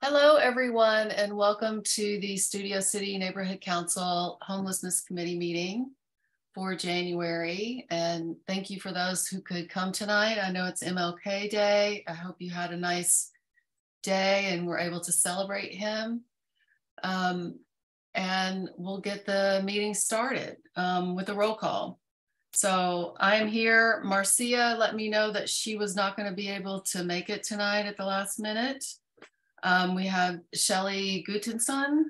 Hello, everyone, and welcome to the Studio City Neighborhood Council Homelessness Committee meeting for January. And thank you for those who could come tonight. I know it's MLK Day. I hope you had a nice day and were able to celebrate him. Um, and we'll get the meeting started um, with a roll call. So I'm here. Marcia let me know that she was not going to be able to make it tonight at the last minute. Um, we have Shelly Gutenson.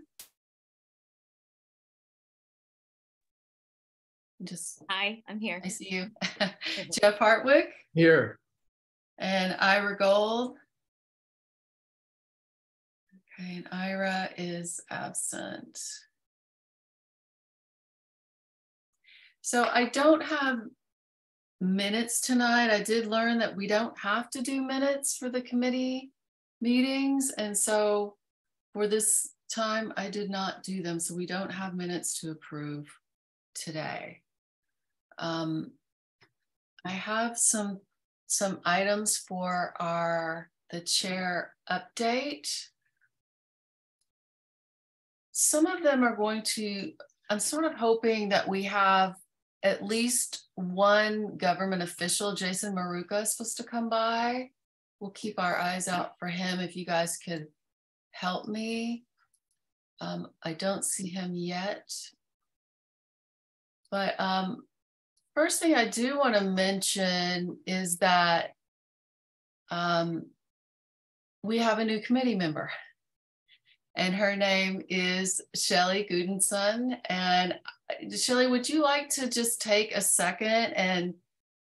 Just Hi, I'm here. I see you. Jeff Hartwick Here. and Ira Gold. Okay, and Ira is absent. So I don't have minutes tonight. I did learn that we don't have to do minutes for the committee meetings. And so for this time, I did not do them. So we don't have minutes to approve today. Um, I have some some items for our the chair update. Some of them are going to, I'm sort of hoping that we have at least one government official, Jason Maruka is supposed to come by. We'll keep our eyes out for him if you guys could help me. Um, I don't see him yet. But um, first thing I do want to mention is that um, we have a new committee member. And her name is Shelly Gudenson. And uh, Shelly, would you like to just take a second and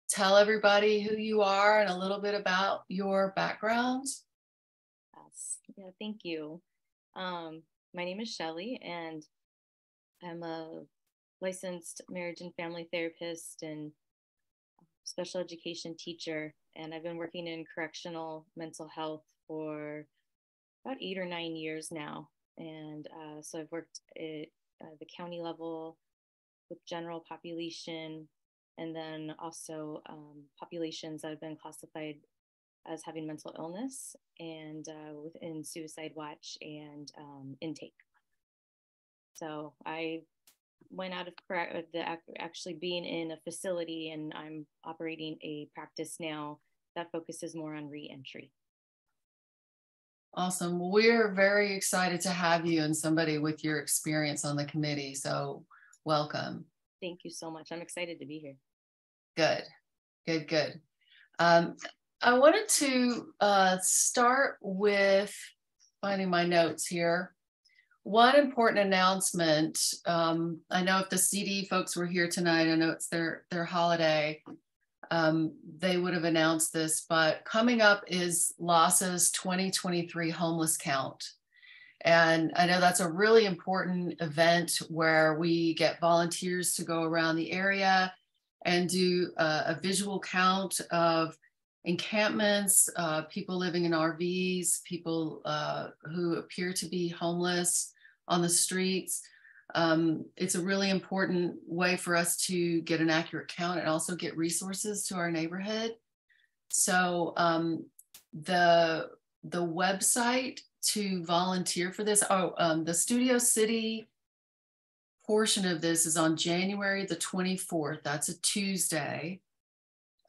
tell everybody who you are and a little bit about your background? Yes. Yeah, thank you. Um, my name is Shelly, and I'm a licensed marriage and family therapist and special education teacher. And I've been working in correctional mental health for about eight or nine years now. And uh, so I've worked at uh, the county level with general population and then also um, populations that have been classified as having mental illness and uh, within suicide watch and um, intake. So I went out of the actually being in a facility and I'm operating a practice now that focuses more on reentry. Awesome. Well, we're very excited to have you and somebody with your experience on the committee. So welcome. Thank you so much. I'm excited to be here. Good, good, good. Um, I wanted to uh, start with finding my notes here. One important announcement. Um, I know if the CD folks were here tonight, I know it's their their holiday um, they would have announced this, but coming up is LAHSA's 2023 homeless count. And I know that's a really important event where we get volunteers to go around the area and do a visual count of encampments, uh, people living in RVs, people uh, who appear to be homeless on the streets. Um, it's a really important way for us to get an accurate count and also get resources to our neighborhood. So um, the the website to volunteer for this, oh, um, the Studio City portion of this is on January the 24th. That's a Tuesday,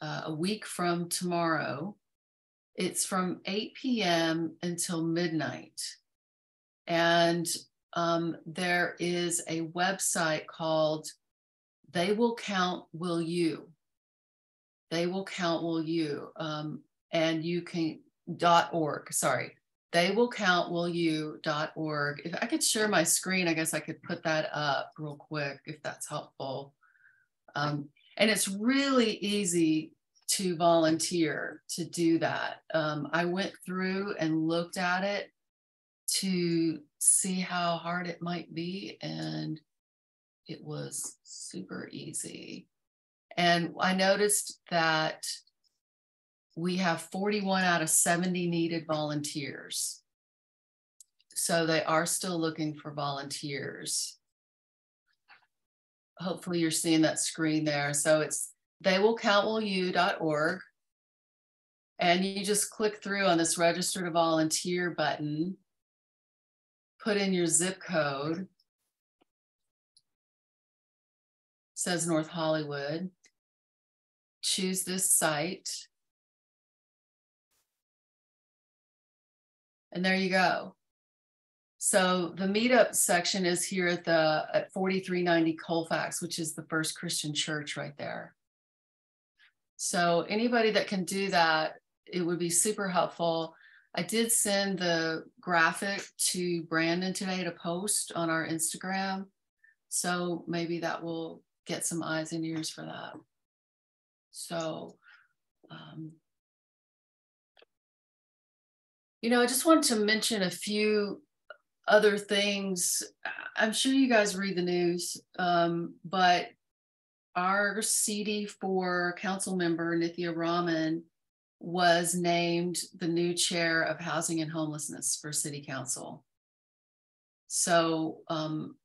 uh, a week from tomorrow. It's from 8 p.m. until midnight. And um, there is a website called They Will Count Will You. They Will Count Will You. Um, and you can dot org, sorry. They will count will you dot org. If I could share my screen, I guess I could put that up real quick if that's helpful. Um, and it's really easy to volunteer to do that. Um, I went through and looked at it to see how hard it might be. And it was super easy. And I noticed that we have 41 out of 70 needed volunteers. So they are still looking for volunteers. Hopefully you're seeing that screen there. So it's theywillcountyou.org. And you just click through on this register to volunteer button put in your zip code. Says North Hollywood. Choose this site. And there you go. So the meetup section is here at the at 4390 Colfax, which is the First Christian Church right there. So anybody that can do that, it would be super helpful. I did send the graphic to Brandon today to post on our Instagram. So maybe that will get some eyes and ears for that. So, um, you know, I just wanted to mention a few other things. I'm sure you guys read the news, um, but our CD4 council member, Nithya Raman, was named the new chair of housing and homelessness for city council. So um,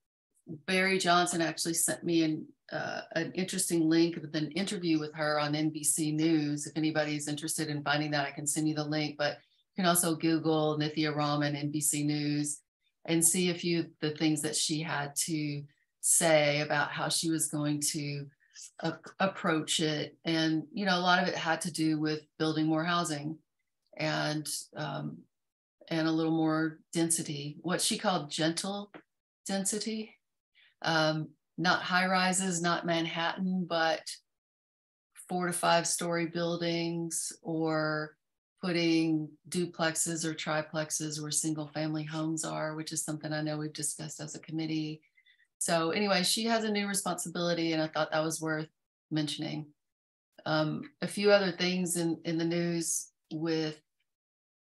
Barry Johnson actually sent me an, uh, an interesting link with an interview with her on NBC News. If anybody's interested in finding that, I can send you the link, but you can also Google Nithya Raman, NBC News, and see a few of the things that she had to say about how she was going to approach it. And, you know, a lot of it had to do with building more housing and, um, and a little more density, what she called gentle density. Um, not high rises, not Manhattan, but four to five story buildings or putting duplexes or triplexes where single family homes are, which is something I know we've discussed as a committee. So anyway, she has a new responsibility, and I thought that was worth mentioning. Um, a few other things in, in the news with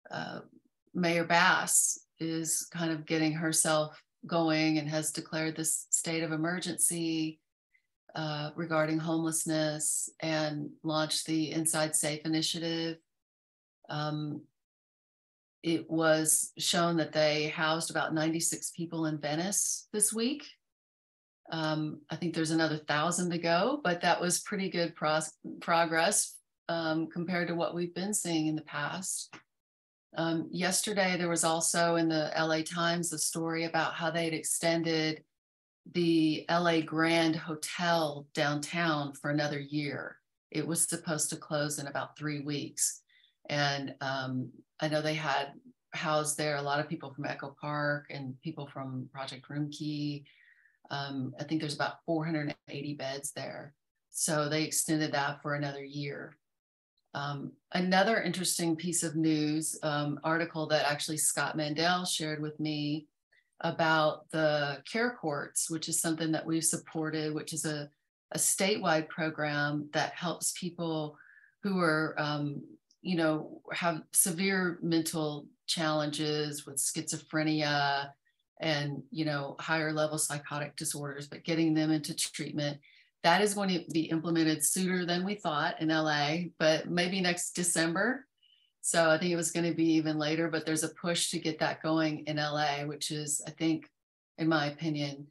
uh, Mayor Bass is kind of getting herself going and has declared this state of emergency uh, regarding homelessness and launched the Inside Safe initiative. Um, it was shown that they housed about 96 people in Venice this week um, I think there's another thousand to go, but that was pretty good progress um, compared to what we've been seeing in the past. Um, yesterday, there was also in the LA Times a story about how they'd extended the LA Grand Hotel downtown for another year. It was supposed to close in about three weeks. And um, I know they had housed there a lot of people from Echo Park and people from Project Roomkey um, I think there's about 480 beds there. So they extended that for another year. Um, another interesting piece of news um, article that actually Scott Mandel shared with me about the care courts, which is something that we've supported, which is a, a statewide program that helps people who are, um, you know, have severe mental challenges with schizophrenia, and you know higher level psychotic disorders but getting them into treatment that is going to be implemented sooner than we thought in la but maybe next december. So i think it was going to be even later but there's a push to get that going in la which is i think in my opinion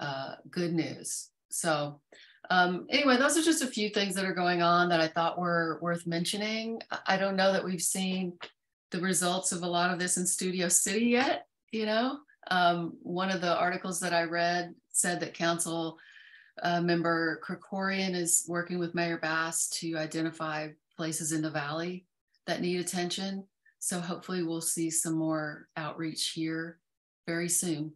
uh, good news. So um, anyway those are just a few things that are going on that i thought were worth mentioning i don't know that we've seen the results of a lot of this in studio city yet you know um, one of the articles that I read said that council uh, member Krikorian is working with Mayor Bass to identify places in the valley that need attention. So hopefully we'll see some more outreach here very soon.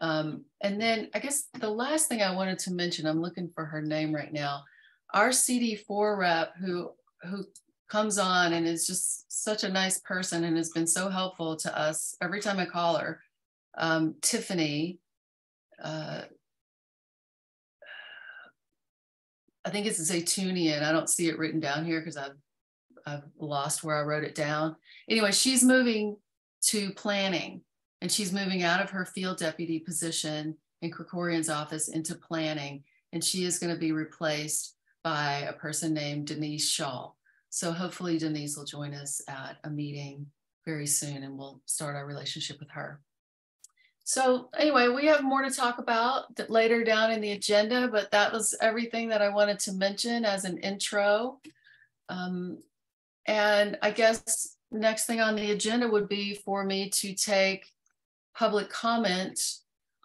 Um, and then I guess the last thing I wanted to mention, I'm looking for her name right now. Our CD4 rep who who comes on and is just such a nice person and has been so helpful to us every time I call her um, Tiffany, uh, I think it's Zaytunian. I don't see it written down here because I've, I've lost where I wrote it down. Anyway, she's moving to planning and she's moving out of her field deputy position in Krikorian's office into planning. And she is going to be replaced by a person named Denise Shaw. So hopefully Denise will join us at a meeting very soon and we'll start our relationship with her. So anyway, we have more to talk about later down in the agenda, but that was everything that I wanted to mention as an intro. Um, and I guess next thing on the agenda would be for me to take public comment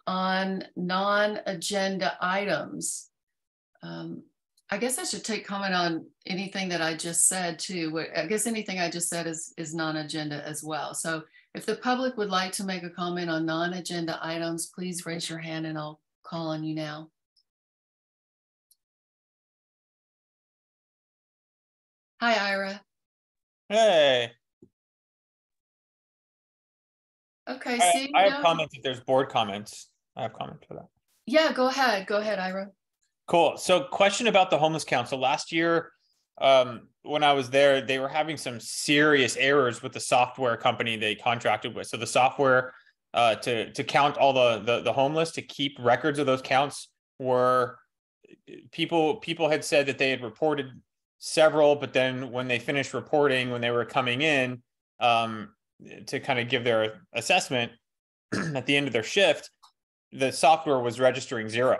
on non-agenda items. Um, I guess I should take comment on anything that I just said too. I guess anything I just said is, is non-agenda as well. So if the public would like to make a comment on non-agenda items, please raise your hand and I'll call on you now. Hi, Ira. Hey. Okay, I. I have comments if there's board comments. I have comments for that. Yeah, go ahead. Go ahead, Ira. Cool. So question about the homeless council. Last year, um, when I was there, they were having some serious errors with the software company they contracted with. So the software uh, to to count all the, the the homeless to keep records of those counts were people people had said that they had reported several, but then when they finished reporting, when they were coming in um, to kind of give their assessment at the end of their shift, the software was registering zero.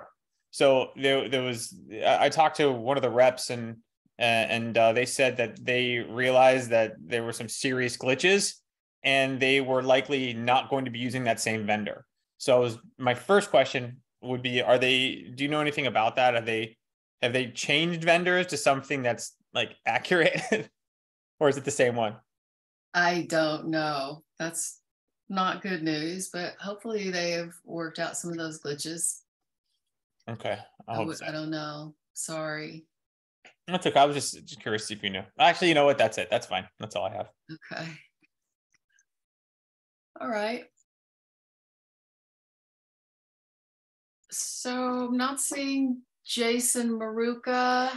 So there, there was. I talked to one of the reps, and and uh, they said that they realized that there were some serious glitches, and they were likely not going to be using that same vendor. So was, my first question would be: Are they? Do you know anything about that? Are they? Have they changed vendors to something that's like accurate, or is it the same one? I don't know. That's not good news, but hopefully they have worked out some of those glitches. Okay. I, I, so. I don't know. Sorry. That's okay. I was just, just curious if you knew. Actually, you know what? That's it. That's fine. That's all I have. Okay. All right. So I'm not seeing Jason Maruka.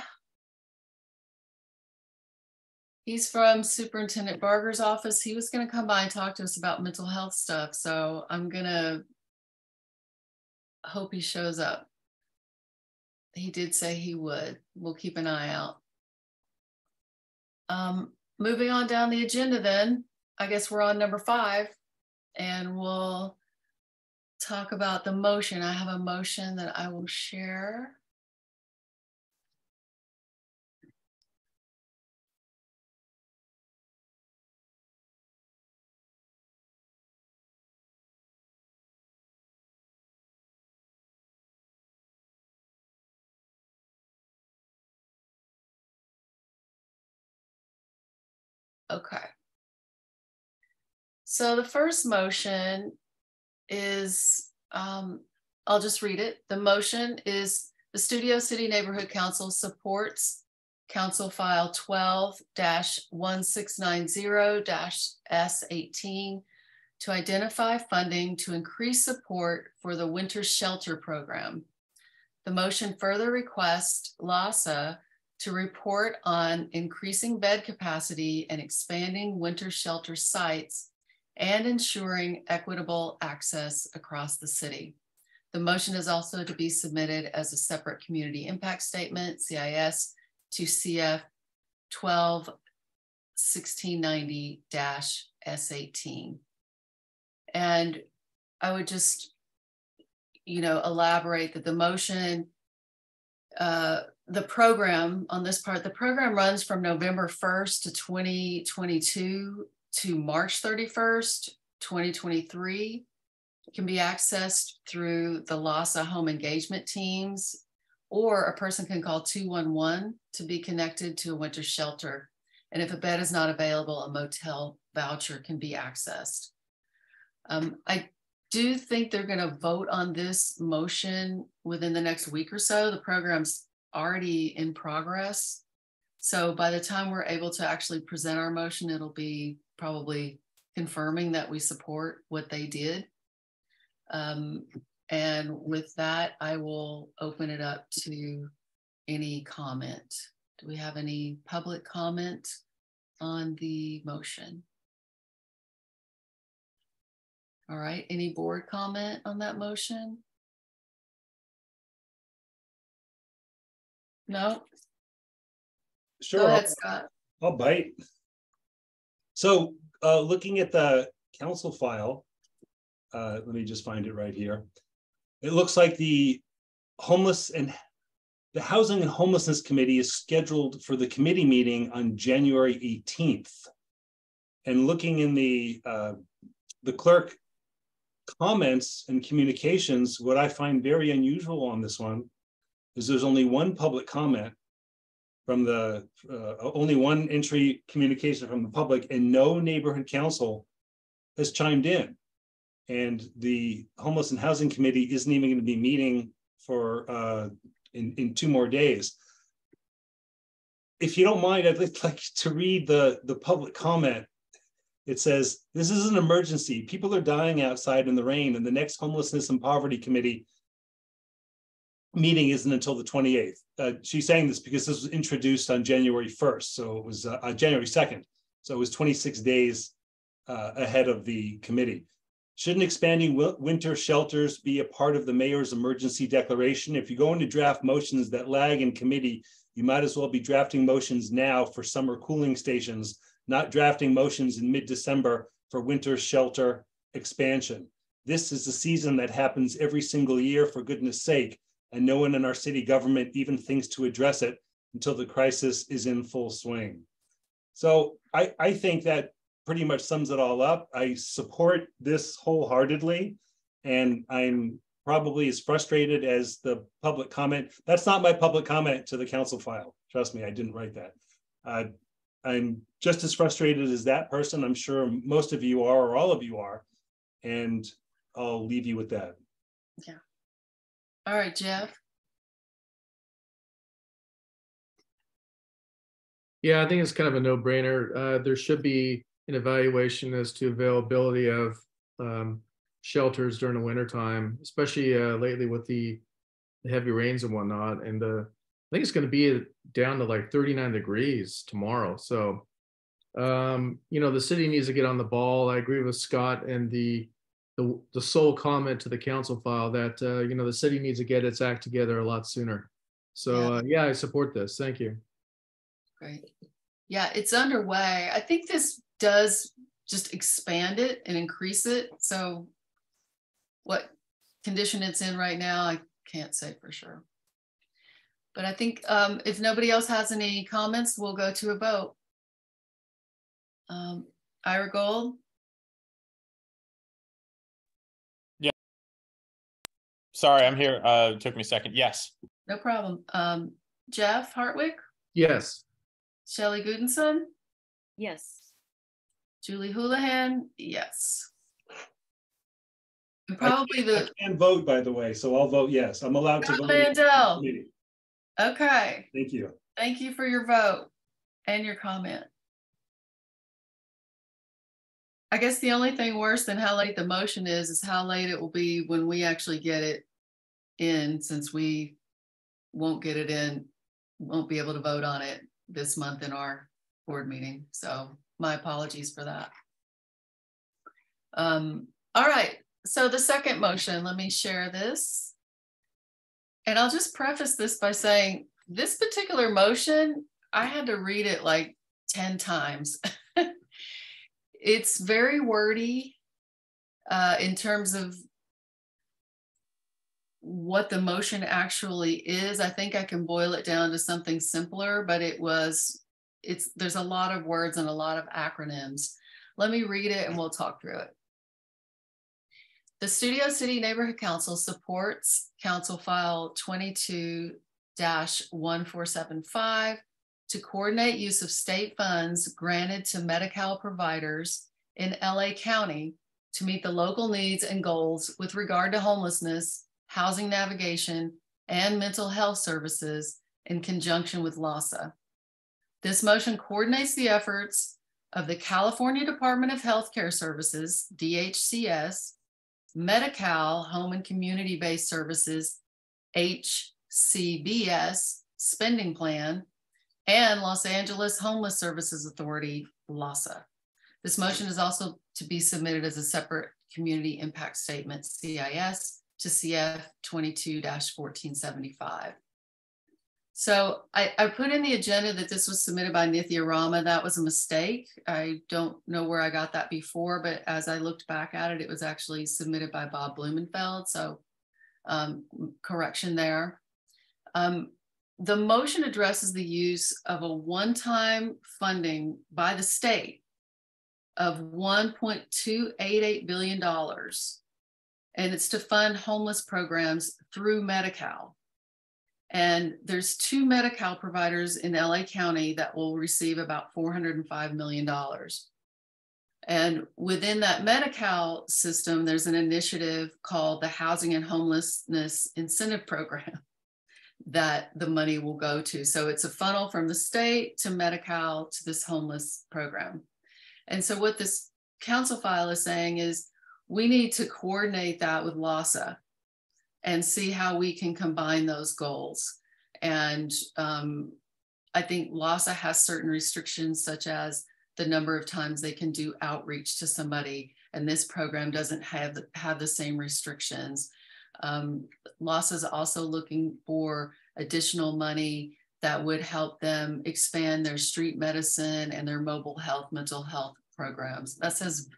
He's from Superintendent Barger's office. He was going to come by and talk to us about mental health stuff. So I'm going to hope he shows up he did say he would. We'll keep an eye out. Um, moving on down the agenda then, I guess we're on number five and we'll talk about the motion. I have a motion that I will share. Okay. So the first motion is, um, I'll just read it. The motion is the Studio City Neighborhood Council supports Council File 12-1690-S18 to identify funding to increase support for the winter shelter program. The motion further requests LAHSA to report on increasing bed capacity and expanding winter shelter sites and ensuring equitable access across the city. The motion is also to be submitted as a separate community impact statement, CIS, to CF 12 1690 S18. And I would just, you know, elaborate that the motion uh, the program on this part, the program runs from November 1st to 2022 to March 31st, 2023. It can be accessed through the LAHSA home engagement teams, or a person can call 211 to be connected to a winter shelter. And if a bed is not available, a motel voucher can be accessed. Um, I do think they're going to vote on this motion within the next week or so. The program's already in progress. So by the time we're able to actually present our motion, it'll be probably confirming that we support what they did. Um, and with that, I will open it up to any comment. Do we have any public comment on the motion? All right, any board comment on that motion? No? Sure. Go ahead, I'll, Scott. I'll bite. So uh, looking at the council file, uh, let me just find it right here. It looks like the homeless and the Housing and Homelessness Committee is scheduled for the committee meeting on January 18th. And looking in the uh, the clerk comments and communications, what I find very unusual on this one is there's only one public comment from the, uh, only one entry communication from the public and no neighborhood council has chimed in. And the Homeless and Housing Committee isn't even going to be meeting for, uh, in, in two more days. If you don't mind, I'd like to read the, the public comment it says, This is an emergency. People are dying outside in the rain, and the next Homelessness and Poverty Committee meeting isn't until the 28th. Uh, she's saying this because this was introduced on January 1st. So it was uh, January 2nd. So it was 26 days uh, ahead of the committee. Shouldn't expanding winter shelters be a part of the mayor's emergency declaration? If you go into draft motions that lag in committee, you might as well be drafting motions now for summer cooling stations not drafting motions in mid-December for winter shelter expansion. This is a season that happens every single year for goodness sake, and no one in our city government even thinks to address it until the crisis is in full swing. So I, I think that pretty much sums it all up. I support this wholeheartedly, and I'm probably as frustrated as the public comment. That's not my public comment to the council file. Trust me, I didn't write that. Uh, I'm just as frustrated as that person. I'm sure most of you are, or all of you are. And I'll leave you with that. Yeah. All right, Jeff. Yeah, I think it's kind of a no brainer. Uh, there should be an evaluation as to availability of um, shelters during the winter time, especially uh, lately with the, the heavy rains and whatnot. And the I think it's going to be down to like 39 degrees tomorrow. So, um, you know, the city needs to get on the ball. I agree with Scott and the the, the sole comment to the council file that uh, you know the city needs to get its act together a lot sooner. So yeah, uh, yeah I support this. Thank you. Great. Yeah, it's underway. I think this does just expand it and increase it. So, what condition it's in right now, I can't say for sure. But I think um, if nobody else has any comments, we'll go to a vote. Um, Ira Gold? Sorry, I'm here. Uh, it took me a second. Yes. No problem. Um, Jeff Hartwick? Yes. Shelly Gudenson? Yes. Julie Houlihan? Yes. And probably the. I can vote, by the way, so I'll vote yes. I'm allowed to vote. Mandel. Okay. Thank you. Thank you for your vote and your comment. I guess the only thing worse than how late the motion is, is how late it will be when we actually get it in, since we won't get it in, won't be able to vote on it this month in our board meeting. So my apologies for that. Um, all right, so the second motion, let me share this. And I'll just preface this by saying this particular motion, I had to read it like 10 times. it's very wordy uh, in terms of what the motion actually is. I think I can boil it down to something simpler, but it was, it's, there's a lot of words and a lot of acronyms. Let me read it and we'll talk through it. The Studio City Neighborhood Council supports Council File 22 1475 to coordinate use of state funds granted to Medi-Cal providers in LA County to meet the local needs and goals with regard to homelessness, housing navigation, and mental health services in conjunction with LAHSA. This motion coordinates the efforts of the California Department of Healthcare Services, DHCS, Medi-Cal Home and Community Based Services, HCBS spending plan, and Los Angeles Homeless Services Authority, LAHSA. This motion is also to be submitted as a separate community impact statement, CIS, to CF 22 1475. So I, I, put in the agenda that this was submitted by Nithya Raman. That was a mistake. I don't know where I got that before, but as I looked back at it, it was actually submitted by Bob Blumenfield. So um, correction there. Um, the motion addresses the use of a one-time funding by the state of $1.288 billion and it's to fund homeless programs through Medi-Cal. And there's two Medi-Cal providers in LA County that will receive about $405 million. And within that Medi-Cal system, there's an initiative called the Housing and Homelessness Incentive Program that the money will go to. So it's a funnel from the state to Medi-Cal to this homeless program. And so what this council file is saying is we need to coordinate that with LAHSA and see how we can combine those goals. And um, I think LAHSA has certain restrictions, such as the number of times they can do outreach to somebody. And this program doesn't have, have the same restrictions. Um, LAHSA is also looking for additional money that would help them expand their street medicine and their mobile health, mental health programs. That says,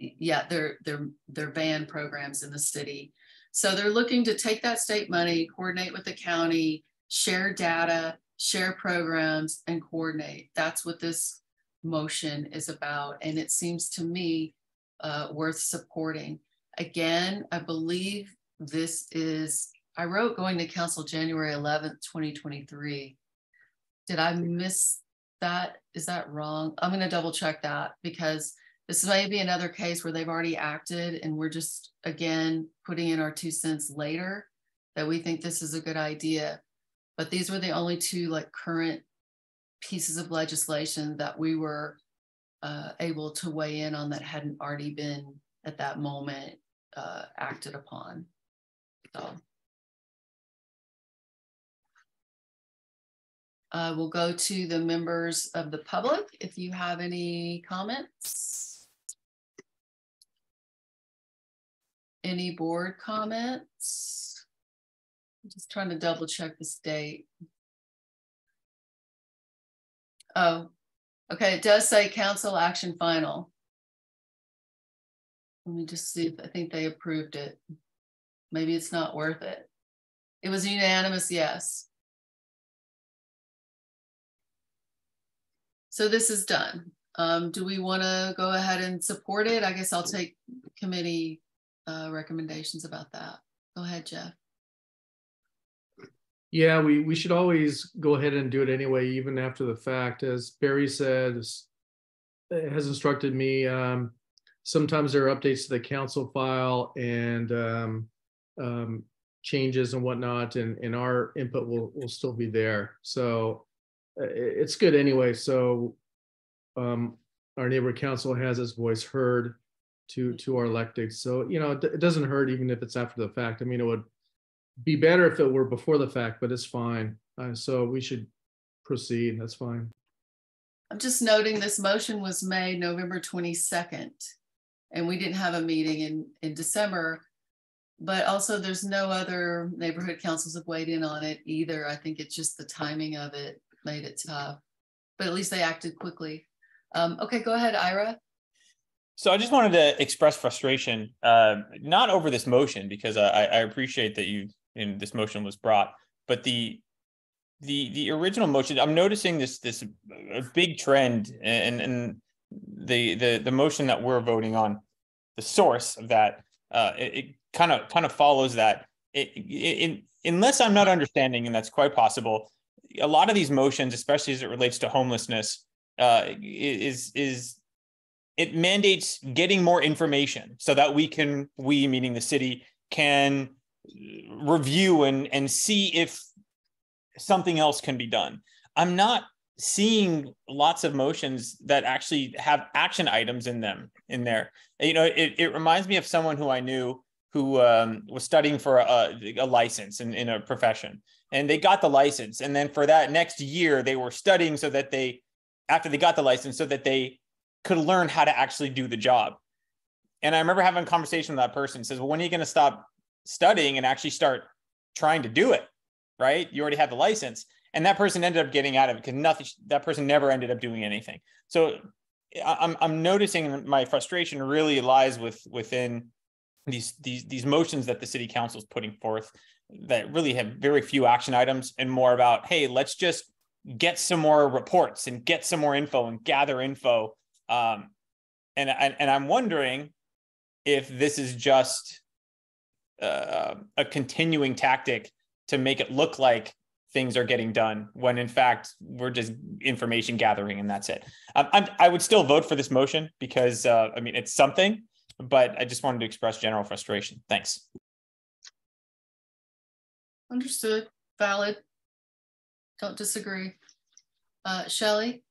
yeah, their, their, their van programs in the city. So they're looking to take that state money, coordinate with the county, share data, share programs, and coordinate. That's what this motion is about. And it seems to me uh, worth supporting. Again, I believe this is, I wrote going to council January 11th, 2023. Did I miss that? Is that wrong? I'm going to double check that because this may be another case where they've already acted and we're just, again, putting in our two cents later that we think this is a good idea. But these were the only two like current pieces of legislation that we were uh, able to weigh in on that hadn't already been at that moment uh, acted upon. So uh, we'll go to the members of the public if you have any comments. Any board comments? I'm just trying to double check this date. Oh, okay. It does say council action final. Let me just see if I think they approved it. Maybe it's not worth it. It was unanimous yes. So this is done. Um, do we want to go ahead and support it? I guess I'll take committee uh, recommendations about that. Go ahead, Jeff. Yeah, we, we should always go ahead and do it anyway, even after the fact. As Barry said, has instructed me, um, sometimes there are updates to the council file and um, um, changes and whatnot, and, and our input will, will still be there. So uh, it's good anyway. So um, our neighborhood council has its voice heard to to our elected. So you know, it, it doesn't hurt even if it's after the fact. I mean, it would be better if it were before the fact, but it's fine. Uh, so we should proceed. That's fine. I'm just noting this motion was made November 22nd, and we didn't have a meeting in in December. But also, there's no other neighborhood councils have weighed in on it either. I think it's just the timing of it made it tough. But at least they acted quickly. Um, okay, go ahead, Ira. So I just wanted to express frustration, uh, not over this motion because I, I appreciate that you and this motion was brought, but the the the original motion. I'm noticing this this a big trend, and and the the the motion that we're voting on, the source of that, uh, it kind of kind of follows that. It, unless I'm not understanding, and that's quite possible, a lot of these motions, especially as it relates to homelessness, uh, is is it mandates getting more information so that we can we meaning the city can review and and see if something else can be done. I'm not seeing lots of motions that actually have action items in them in there. You know it, it reminds me of someone who i knew who um, was studying for a, a license in, in a profession. And they got the license. And then for that next year they were studying so that they after they got the license so that they could learn how to actually do the job. And I remember having a conversation with that person says, well, when are you going to stop studying and actually start trying to do it? Right. You already have the license. And that person ended up getting out of it because nothing, that person never ended up doing anything. So I'm, I'm noticing my frustration really lies with within these, these, these motions that the city council is putting forth that really have very few action items and more about, hey, let's just get some more reports and get some more info and gather info um, and, and I'm wondering if this is just uh, a continuing tactic to make it look like things are getting done when in fact we're just information gathering and that's it. Um, i would still vote for this motion because uh, I mean it's something, but I just wanted to express general frustration. Thanks. Understood. Valid. Don't disagree. Uh, Shelly?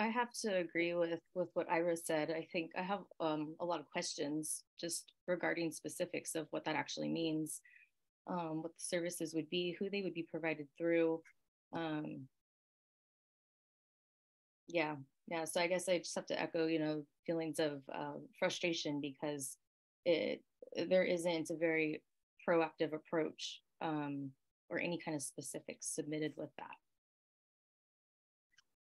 I have to agree with with what Ira said. I think I have um, a lot of questions just regarding specifics of what that actually means um, what the services would be, who they would be provided through. Um, yeah, yeah. So I guess I just have to echo, you know, feelings of uh, frustration because it there isn't a very proactive approach um, or any kind of specifics submitted with that.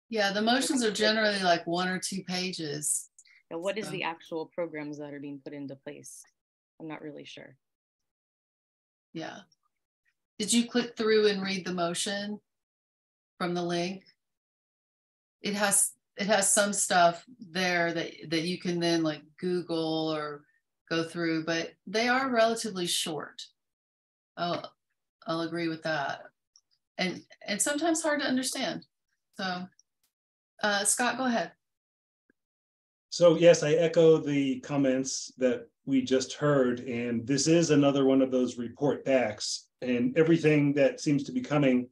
Yeah, the motions are generally like one or two pages. Now, what is so. the actual programs that are being put into place? I'm not really sure. Yeah. Did you click through and read the motion from the link? It has it has some stuff there that that you can then like Google or go through, but they are relatively short. I'll I'll agree with that. And and sometimes hard to understand. So uh, Scott, go ahead. So yes, I echo the comments that we just heard, and this is another one of those report backs. And everything that seems to be coming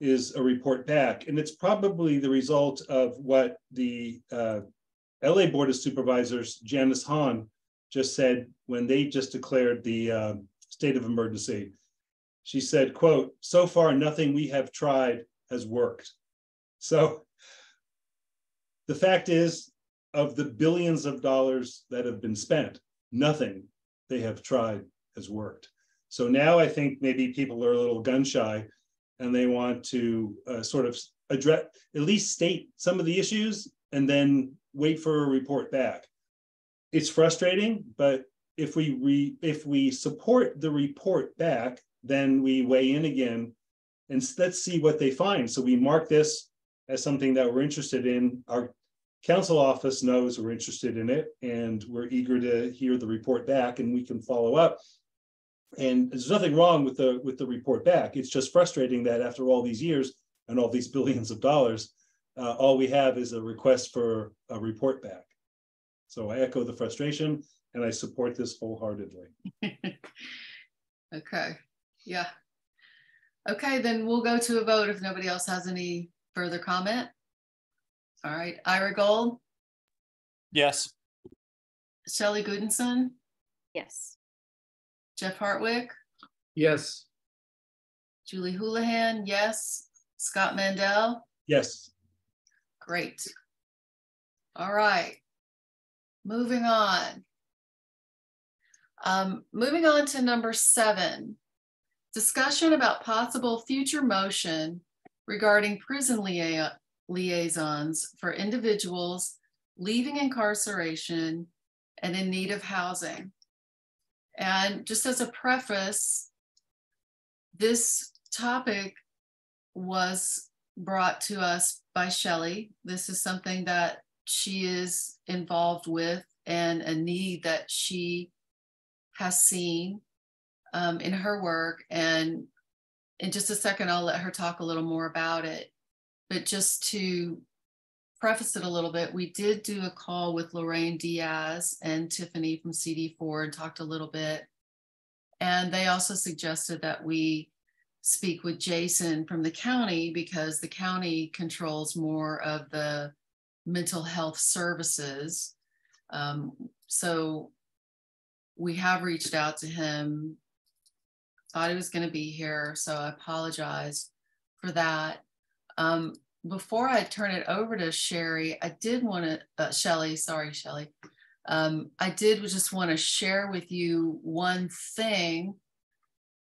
is a report back, and it's probably the result of what the uh, LA Board of Supervisors, Janice Hahn, just said when they just declared the uh, state of emergency. She said, "quote So far, nothing we have tried has worked." So the fact is, of the billions of dollars that have been spent, nothing they have tried has worked. So now I think maybe people are a little gun shy and they want to uh, sort of address, at least state some of the issues and then wait for a report back. It's frustrating, but if we re, if we support the report back, then we weigh in again and let's see what they find. So we mark this as something that we're interested in. Our council office knows we're interested in it and we're eager to hear the report back and we can follow up. And there's nothing wrong with the with the report back. It's just frustrating that after all these years and all these billions of dollars uh, all we have is a request for a report back. So i echo the frustration and i support this wholeheartedly. Okay. Yeah. Okay then we'll go to a vote if nobody else has any further comment all right, Ira Gold, Yes. Shelly Goodenson, Yes. Jeff Hartwick, Yes. Julie Houlihan, yes. Scott Mandel, yes great. All right, moving on. Um, moving on to number seven, discussion about possible future motion regarding prison lia liaisons for individuals leaving incarceration and in need of housing. And just as a preface, this topic was brought to us by Shelley. This is something that she is involved with and a need that she has seen um, in her work. And in just a second, I'll let her talk a little more about it. But just to preface it a little bit, we did do a call with Lorraine Diaz and Tiffany from CD4 and talked a little bit. And they also suggested that we speak with Jason from the county because the county controls more of the mental health services. Um, so we have reached out to him, thought he was going to be here. So I apologize for that. Um, before I turn it over to Sherry, I did want to, uh, Shelly, sorry, Shelly. Um, I did just want to share with you one thing,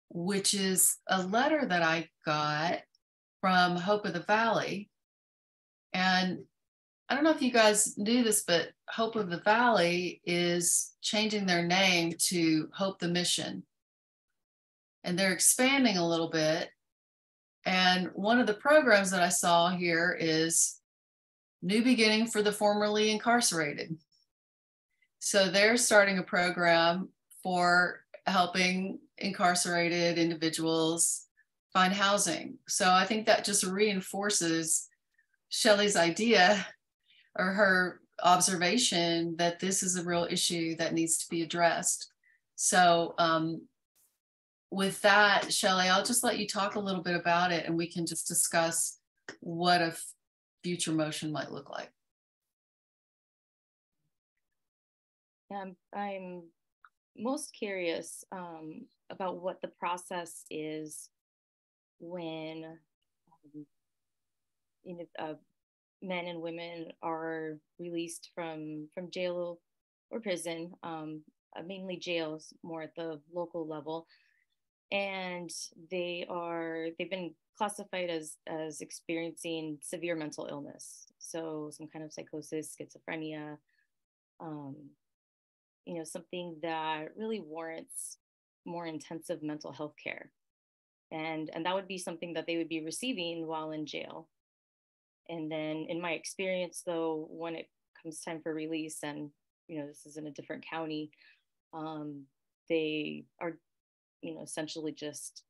which is a letter that I got from Hope of the Valley. And I don't know if you guys knew this, but Hope of the Valley is changing their name to Hope the Mission. And they're expanding a little bit. And one of the programs that I saw here is New Beginning for the Formerly Incarcerated. So they're starting a program for helping incarcerated individuals find housing. So I think that just reinforces Shelley's idea or her observation that this is a real issue that needs to be addressed. So um, with that, Shelley, I'll just let you talk a little bit about it and we can just discuss what a future motion might look like. Um, I'm most curious um, about what the process is when um, know, uh, men and women are released from from jail or prison, um, uh, mainly jails, more at the local level, and they are they've been classified as as experiencing severe mental illness, so some kind of psychosis, schizophrenia, um, you know, something that really warrants more intensive mental health care. And, and that would be something that they would be receiving while in jail. And then in my experience, though, when it comes time for release, and you know, this is in a different county, um, they are, you know, essentially just,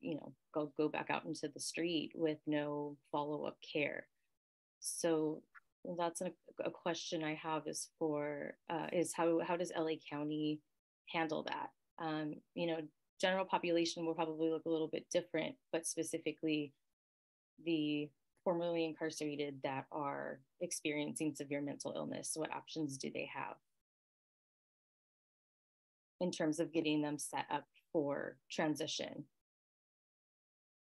you know, go go back out into the street with no follow-up care. So that's a, a question I have is for uh, is how how does LA County handle that? Um, you know, general population will probably look a little bit different, but specifically the formerly incarcerated that are experiencing severe mental illness, what options do they have in terms of getting them set up for transition?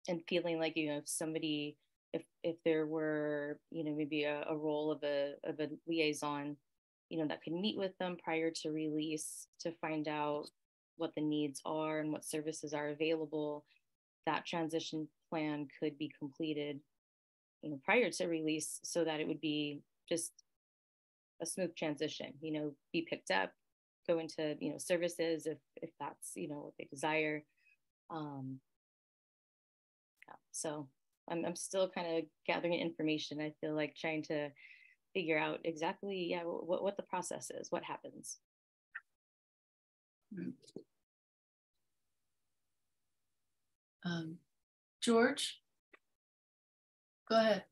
And feeling like, you know, if somebody if if there were you know maybe a, a role of a of a liaison you know that could meet with them prior to release to find out what the needs are and what services are available that transition plan could be completed you know prior to release so that it would be just a smooth transition you know be picked up go into you know services if if that's you know what they desire um yeah, so I'm, I'm still kind of gathering information. I feel like trying to figure out exactly yeah what, what the process is, what happens. Um, George, go ahead.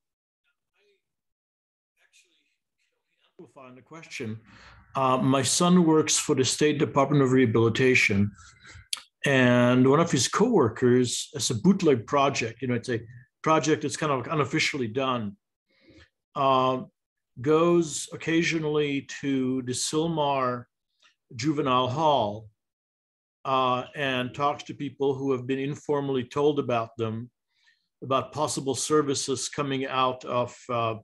Amplifying the question. Uh, my son works for the State Department of Rehabilitation, and one of his coworkers, as a bootleg project, you know, it's a project that's kind of unofficially done, uh, goes occasionally to the Sylmar Juvenile Hall uh, and talks to people who have been informally told about them, about possible services coming out of uh,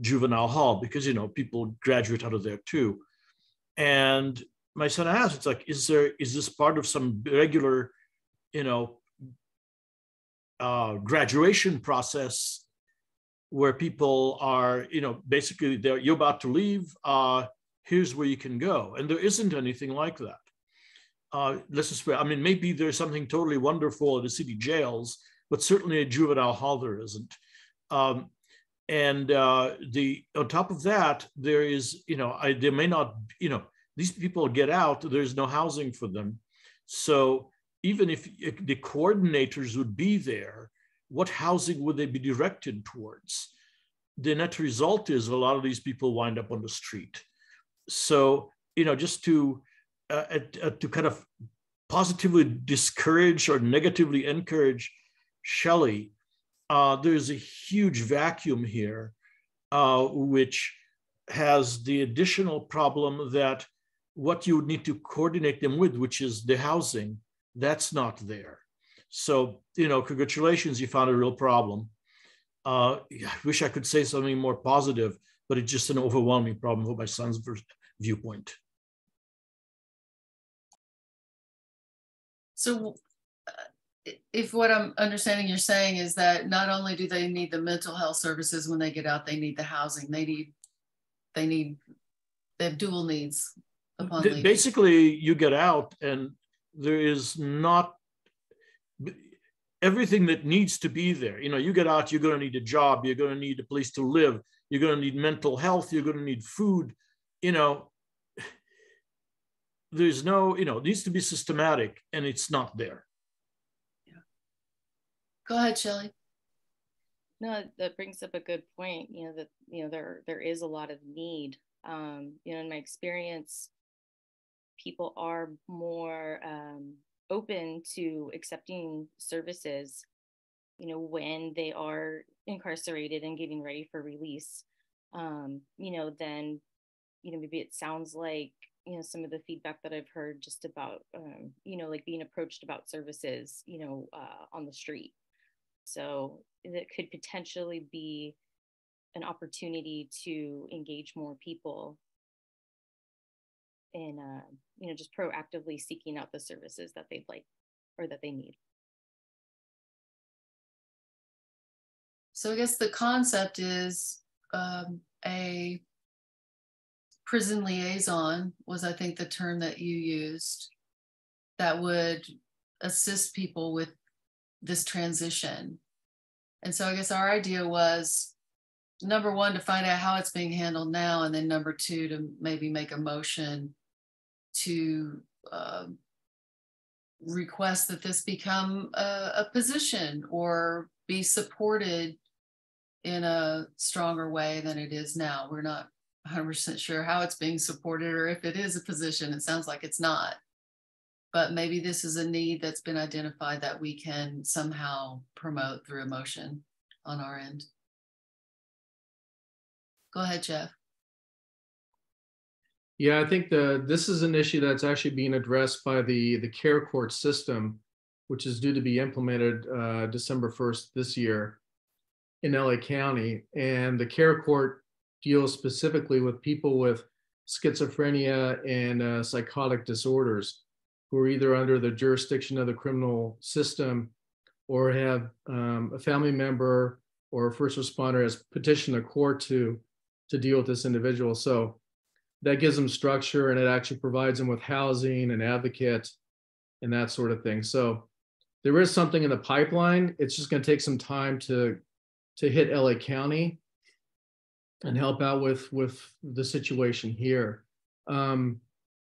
juvenile hall, because, you know, people graduate out of there too. And my son asked, it's like, is there, is this part of some regular, you know, uh, graduation process where people are, you know, basically they're, you're about to leave, uh, here's where you can go. And there isn't anything like that. Uh, let's just, I mean, maybe there's something totally wonderful at the city jails, but certainly a juvenile hall there isn't. Um, and uh, the on top of that, there is, you know, I, there may not, you know, these people get out, there's no housing for them. So even if the coordinators would be there, what housing would they be directed towards? The net result is a lot of these people wind up on the street. So, you know, just to uh, uh, to kind of positively discourage or negatively encourage Shelley, uh, there's a huge vacuum here, uh, which has the additional problem that what you would need to coordinate them with, which is the housing, that's not there. So, you know, congratulations, you found a real problem. Uh, I wish I could say something more positive, but it's just an overwhelming problem from my son's viewpoint. So, if what I'm understanding you're saying is that not only do they need the mental health services when they get out, they need the housing. They need, they need, they have dual needs. Upon Basically, you get out and there is not everything that needs to be there. You know, you get out, you're going to need a job, you're going to need a place to live, you're going to need mental health, you're going to need food. You know, there's no, you know, it needs to be systematic and it's not there. Go ahead, Shelley. No, that brings up a good point. You know that you know there there is a lot of need. Um, you know, in my experience, people are more um, open to accepting services. You know, when they are incarcerated and getting ready for release. Um, you know, then you know maybe it sounds like you know some of the feedback that i've heard just about um, you know like being approached about services you know uh, on the street so that could potentially be an opportunity to engage more people in uh, you know just proactively seeking out the services that they'd like or that they need. So i guess the concept is um, a prison liaison was, I think, the term that you used that would assist people with this transition. And so I guess our idea was number one, to find out how it's being handled now, and then number two, to maybe make a motion to uh, request that this become a, a position or be supported in a stronger way than it is now. We're not 100% sure how it's being supported or if it is a position. It sounds like it's not. But maybe this is a need that's been identified that we can somehow promote through emotion on our end. Go ahead, Jeff. Yeah, I think the this is an issue that's actually being addressed by the the care court system, which is due to be implemented uh, December 1st this year in LA County. And the care court deals specifically with people with schizophrenia and uh, psychotic disorders who are either under the jurisdiction of the criminal system or have um, a family member or a first responder has petitioned the court to to deal with this individual. So that gives them structure and it actually provides them with housing and advocate and that sort of thing. So there is something in the pipeline. It's just going to take some time to to hit LA County and help out with with the situation here. Um,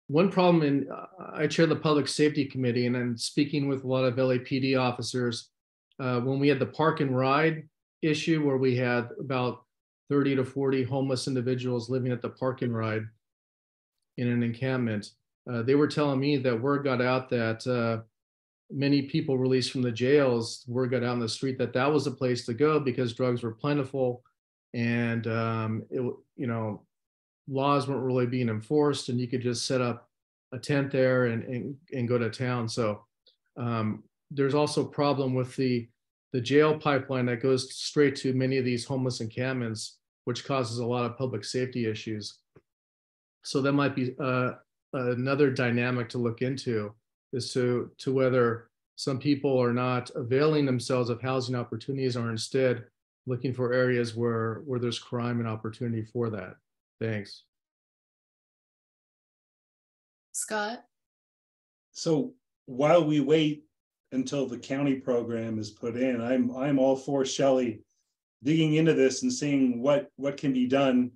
one problem, and I chair the public safety committee, and I'm speaking with a lot of LAPD officers. Uh, when we had the park and ride issue, where we had about 30 to 40 homeless individuals living at the park and ride in an encampment, uh, they were telling me that word got out that uh, many people released from the jails, word got out in the street that that was a place to go because drugs were plentiful and um, it, you know laws weren't really being enforced and you could just set up a tent there and, and, and go to town so um, there's also a problem with the the jail pipeline that goes straight to many of these homeless encampments which causes a lot of public safety issues so that might be uh, another dynamic to look into is to to whether some people are not availing themselves of housing opportunities or instead looking for areas where where there's crime and opportunity for that. Thanks. Scott? So while we wait until the county program is put in, I'm I'm all for Shelley digging into this and seeing what what can be done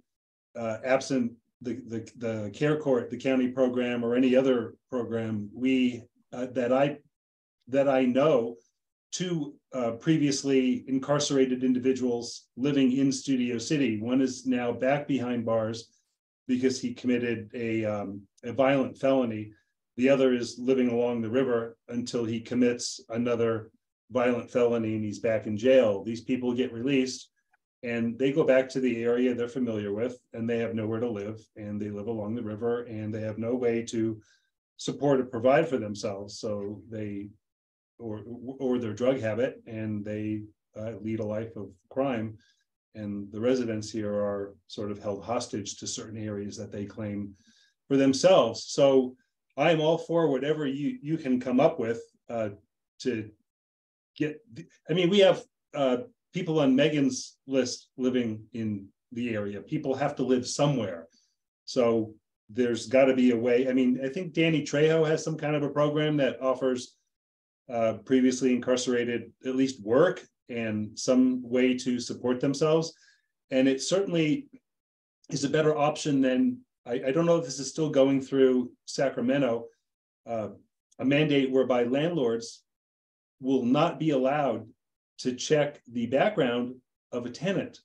uh, absent the, the the care court, the county program, or any other program. We uh, that I that I know two uh, previously incarcerated individuals living in Studio City. One is now back behind bars because he committed a, um, a violent felony. The other is living along the river until he commits another violent felony and he's back in jail. These people get released and they go back to the area they're familiar with and they have nowhere to live and they live along the river and they have no way to support or provide for themselves. So they or or their drug habit and they uh, lead a life of crime. And the residents here are sort of held hostage to certain areas that they claim for themselves. So i'm all for whatever you you can come up with uh, to get i mean we have uh, people on megan's list living in the area. People have to live somewhere. So there's got to be a way i mean i think danny trejo has some kind of a program that offers uh, previously incarcerated at least work and some way to support themselves. And it certainly is a better option than I, I don't know if this is still going through Sacramento, uh, a mandate whereby landlords will not be allowed to check the background of a tenant.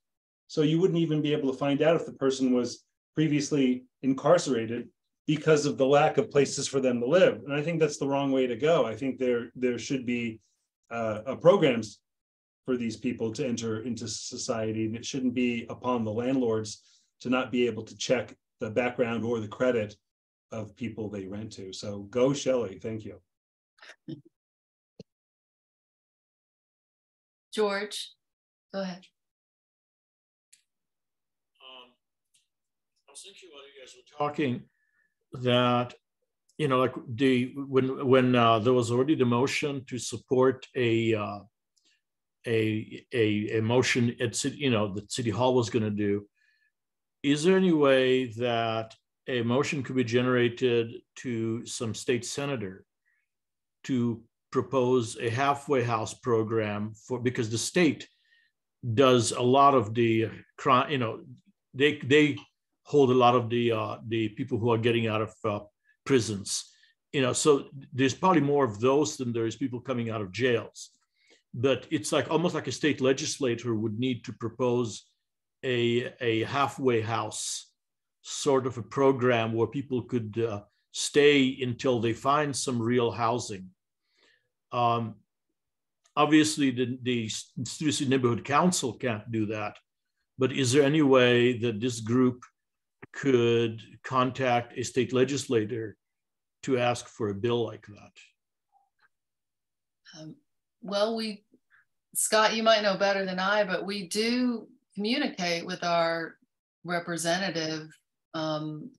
So you wouldn't even be able to find out if the person was previously incarcerated because of the lack of places for them to live. And I think that's the wrong way to go. I think there there should be uh, programs for these people to enter into society, and it shouldn't be upon the landlords to not be able to check the background or the credit of people they rent to. So go Shelley, thank you. George, go ahead. Um, I was thinking while you guys were talking that you know like the when when uh, there was already the motion to support a uh, a, a a motion at city you know that city hall was going to do is there any way that a motion could be generated to some state senator to propose a halfway house program for because the state does a lot of the crime you know they they hold a lot of the uh, the people who are getting out of uh, prisons. You know, so there's probably more of those than there is people coming out of jails. But it's like almost like a state legislator would need to propose a a halfway house sort of a program where people could uh, stay until they find some real housing. Um, obviously, the, the Studio Neighborhood Council can't do that, but is there any way that this group could contact a state legislator to ask for a bill like that? Um, well, we, Scott, you might know better than I, but we do communicate with our representative um,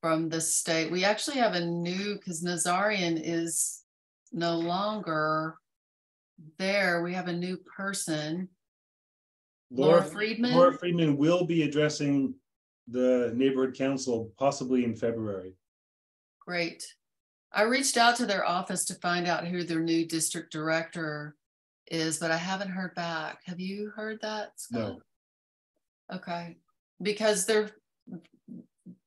from the state. We actually have a new, because Nazarian is no longer there. We have a new person. Laura, Laura Friedman. Laura Friedman will be addressing the neighborhood council possibly in February. Great. I reached out to their office to find out who their new district director is, but I haven't heard back. Have you heard that? Scott? No. Okay. Because they're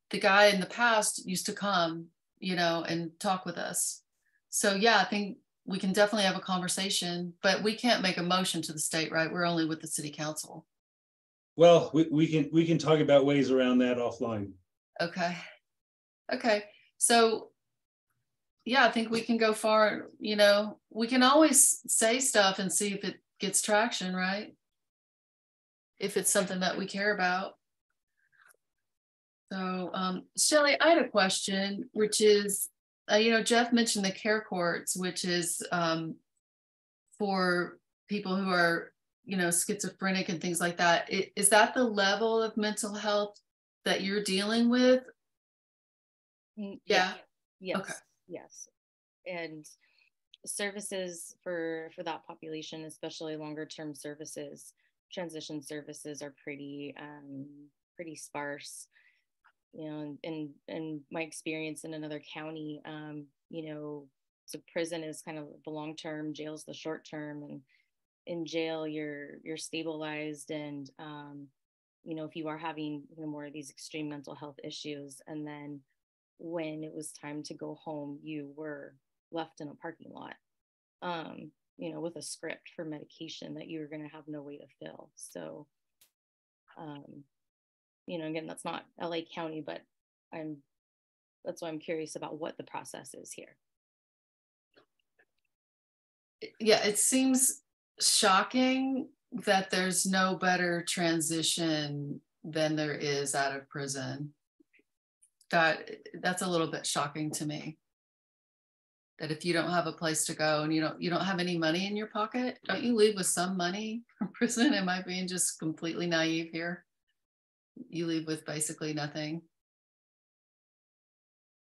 the guy in the past used to come, you know, and talk with us. So yeah, I think we can definitely have a conversation, but we can't make a motion to the state, right? We're only with the city council. Well, we, we can we can talk about ways around that offline. Okay. Okay. So yeah, I think we can go far, you know, we can always say stuff and see if it gets traction, right? If it's something that we care about. So, um, Shelly, I had a question, which is, uh, you know, Jeff mentioned the care courts, which is um, for people who are you know, schizophrenic and things like that. Is that the level of mental health that you're dealing with? Mm, yeah. Yes. Okay. Yes. And services for for that population, especially longer term services, transition services are pretty um, pretty sparse. You know, and in, in my experience in another county, um, you know, so prison is kind of the long term, jail's the short term, and in jail you're you're stabilized and um, you know if you are having you know, more of these extreme mental health issues and then when it was time to go home you were left in a parking lot um, you know with a script for medication that you were going to have no way to fill. So um, you know again that's not la county but i'm that's why i'm curious about what the process is here. Yeah it seems shocking that there's no better transition than there is out of prison. That that's a little bit shocking to me. That if you don't have a place to go and you don't you don't have any money in your pocket, don't you leave with some money from prison? Am I being just completely naive here? You leave with basically nothing.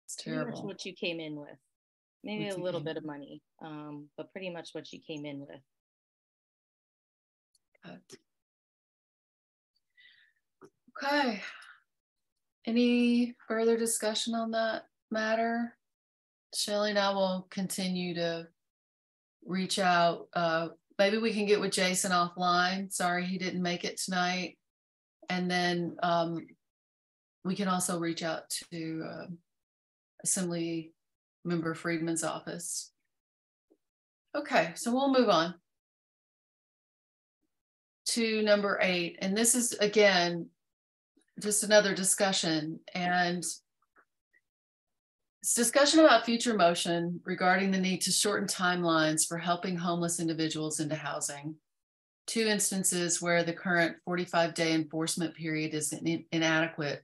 It's terrible. what you came in with. Maybe a little bit of money, um, but pretty much what you came in with. Okay. Any further discussion on that matter? Shelly and I will continue to reach out. Uh, maybe we can get with Jason offline. Sorry he didn't make it tonight. And then um, we can also reach out to uh, Assembly Member Friedman's office. Okay, so we'll move on to number eight. And this is, again, just another discussion. And it's discussion about future motion regarding the need to shorten timelines for helping homeless individuals into housing. Two instances where the current 45 day enforcement period is in inadequate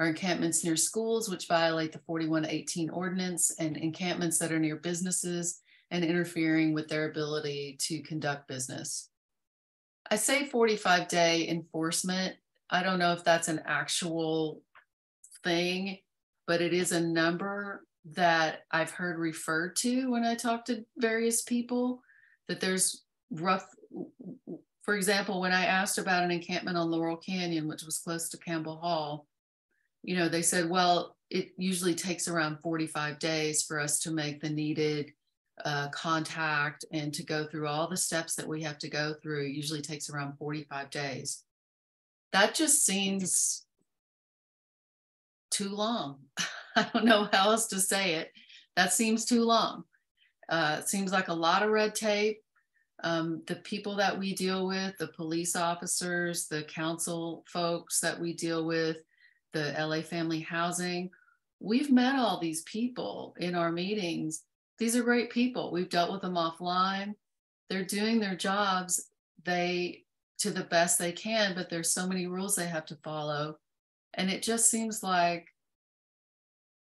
are encampments near schools, which violate the 4118 ordinance, and encampments that are near businesses and interfering with their ability to conduct business. I say 45 day enforcement. I don't know if that's an actual thing but it is a number that I've heard referred to when I talk to various people that there's rough for example when I asked about an encampment on Laurel Canyon which was close to Campbell Hall you know they said well it usually takes around 45 days for us to make the needed uh, contact and to go through all the steps that we have to go through usually takes around 45 days that just seems too long. I don't know how else to say it. That seems too long. Uh, it seems like a lot of red tape. Um, the people that we deal with, the police officers, the council folks that we deal with, the LA Family Housing, we've met all these people in our meetings. These are great people. We've dealt with them offline. They're doing their jobs they to the best they can, but there's so many rules they have to follow and it just seems like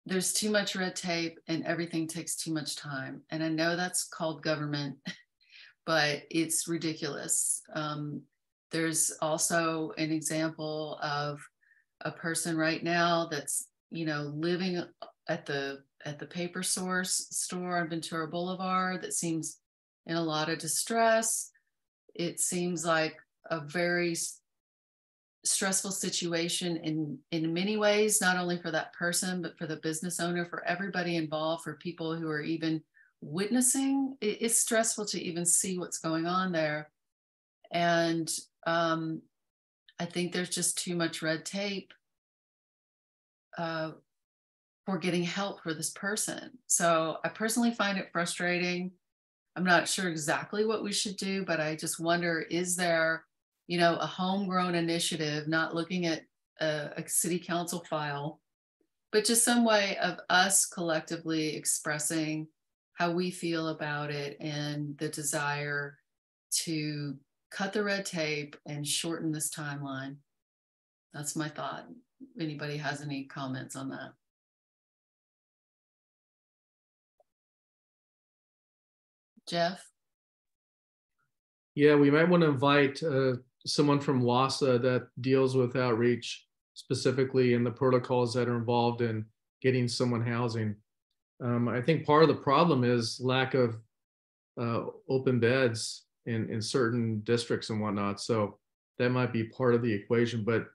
there's too much red tape and everything takes too much time. And I know that's called government, but it's ridiculous. Um, there's also an example of a person right now that's, you know, living at the at the paper source store on Ventura Boulevard that seems in a lot of distress. It seems like a very stressful situation in in many ways not only for that person but for the business owner for everybody involved for people who are even witnessing it, it's stressful to even see what's going on there and um, i think there's just too much red tape uh, for getting help for this person so i personally find it frustrating i'm not sure exactly what we should do but i just wonder is there you know, a homegrown initiative, not looking at a, a city council file, but just some way of us collectively expressing how we feel about it and the desire to cut the red tape and shorten this timeline. That's my thought. Anybody has any comments on that? Jeff? Yeah, we might want to invite uh, someone from LAHSA that deals with outreach specifically and the protocols that are involved in getting someone housing. Um, I think part of the problem is lack of uh, open beds in, in certain districts and whatnot. So that might be part of the equation, but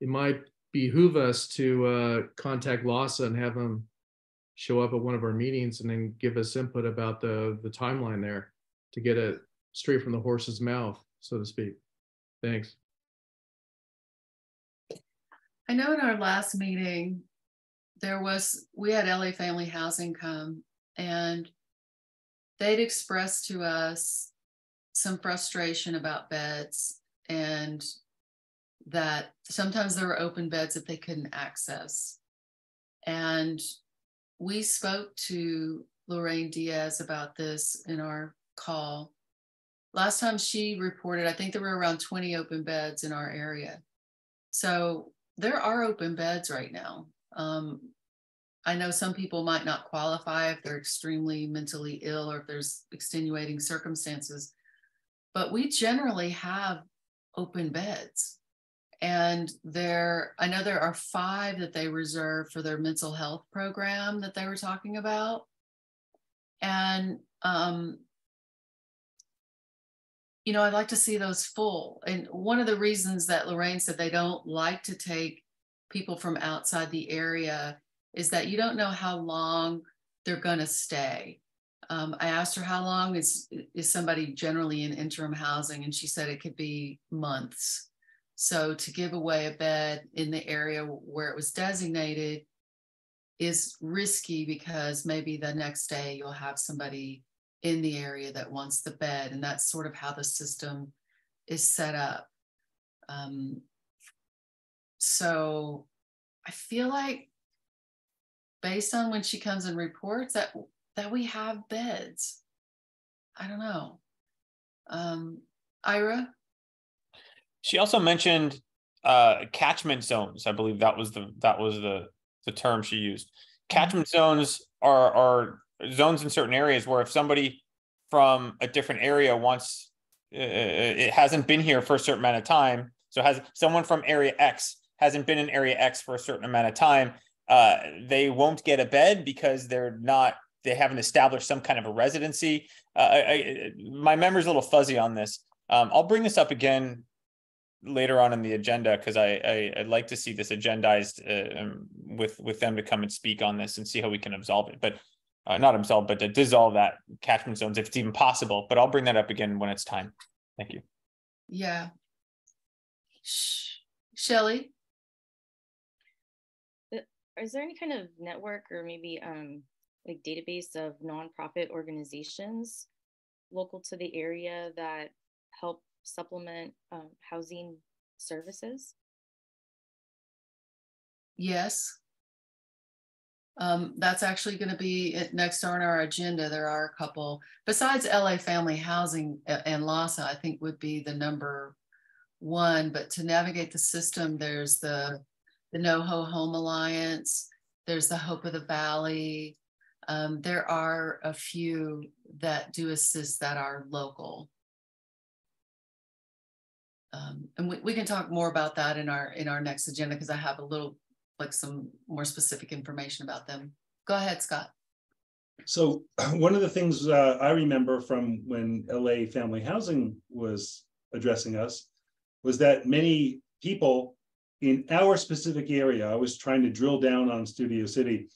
it might behoove us to uh, contact LAHSA and have them show up at one of our meetings and then give us input about the, the timeline there to get it straight from the horse's mouth, so to speak. Thanks. I know in our last meeting, there was, we had LA Family Housing come and they'd expressed to us some frustration about beds and that sometimes there were open beds that they couldn't access. And we spoke to Lorraine Diaz about this in our call last time she reported, I think there were around 20 open beds in our area. So there are open beds right now. Um, I know some people might not qualify if they're extremely mentally ill or if there's extenuating circumstances, but we generally have open beds. And there, I know there are five that they reserve for their mental health program that they were talking about. And um, you know, I'd like to see those full. And one of the reasons that Lorraine said they don't like to take people from outside the area is that you don't know how long they're going to stay. Um, I asked her how long is is somebody generally in interim housing, and she said it could be months. So to give away a bed in the area where it was designated is risky because maybe the next day you'll have somebody in the area that wants the bed. And that's sort of how the system is set up. Um, so I feel like based on when she comes and reports that that we have beds. I don't know. Um, Ira? She also mentioned uh, catchment zones. I believe that was the that was the the term she used. Mm-hmm. Catchment zones are are zones in certain areas where if somebody from a different area wants uh, it hasn't been here for a certain amount of time so has someone from area x hasn't been in area x for a certain amount of time uh, they won't get a bed because they're not they haven't established some kind of a residency uh, I, I, my memory's a little fuzzy on this um, i'll bring this up again later on in the agenda because I, I would like to see this agendized uh, um, with with them to come and speak on this and see how we can absolve it. But uh, not absolve, but to dissolve that catchment zones if it's even possible. But I'll bring that up again when it's time. Thank you. Yeah. Sh- Shelly? Uh, is there any kind of network or maybe um, like database of nonprofit organizations local to the area that help supplement um, housing services? Yes. Um, that's actually going to be next on our agenda. There are a couple besides LA Family Housing and LAHSA, I think would be the number one. But to navigate the system, there's the the NoHo Home Alliance. There's the Hope of the Valley. Um, there are a few that do assist that are local. Um, and we, we can talk more about that in our in our next agenda because I have a little like some more specific information about them. Go ahead, Scott. So one of the things uh, I remember from when LA Family Housing was addressing us was that many people in our specific area, I was trying to drill down on Studio City,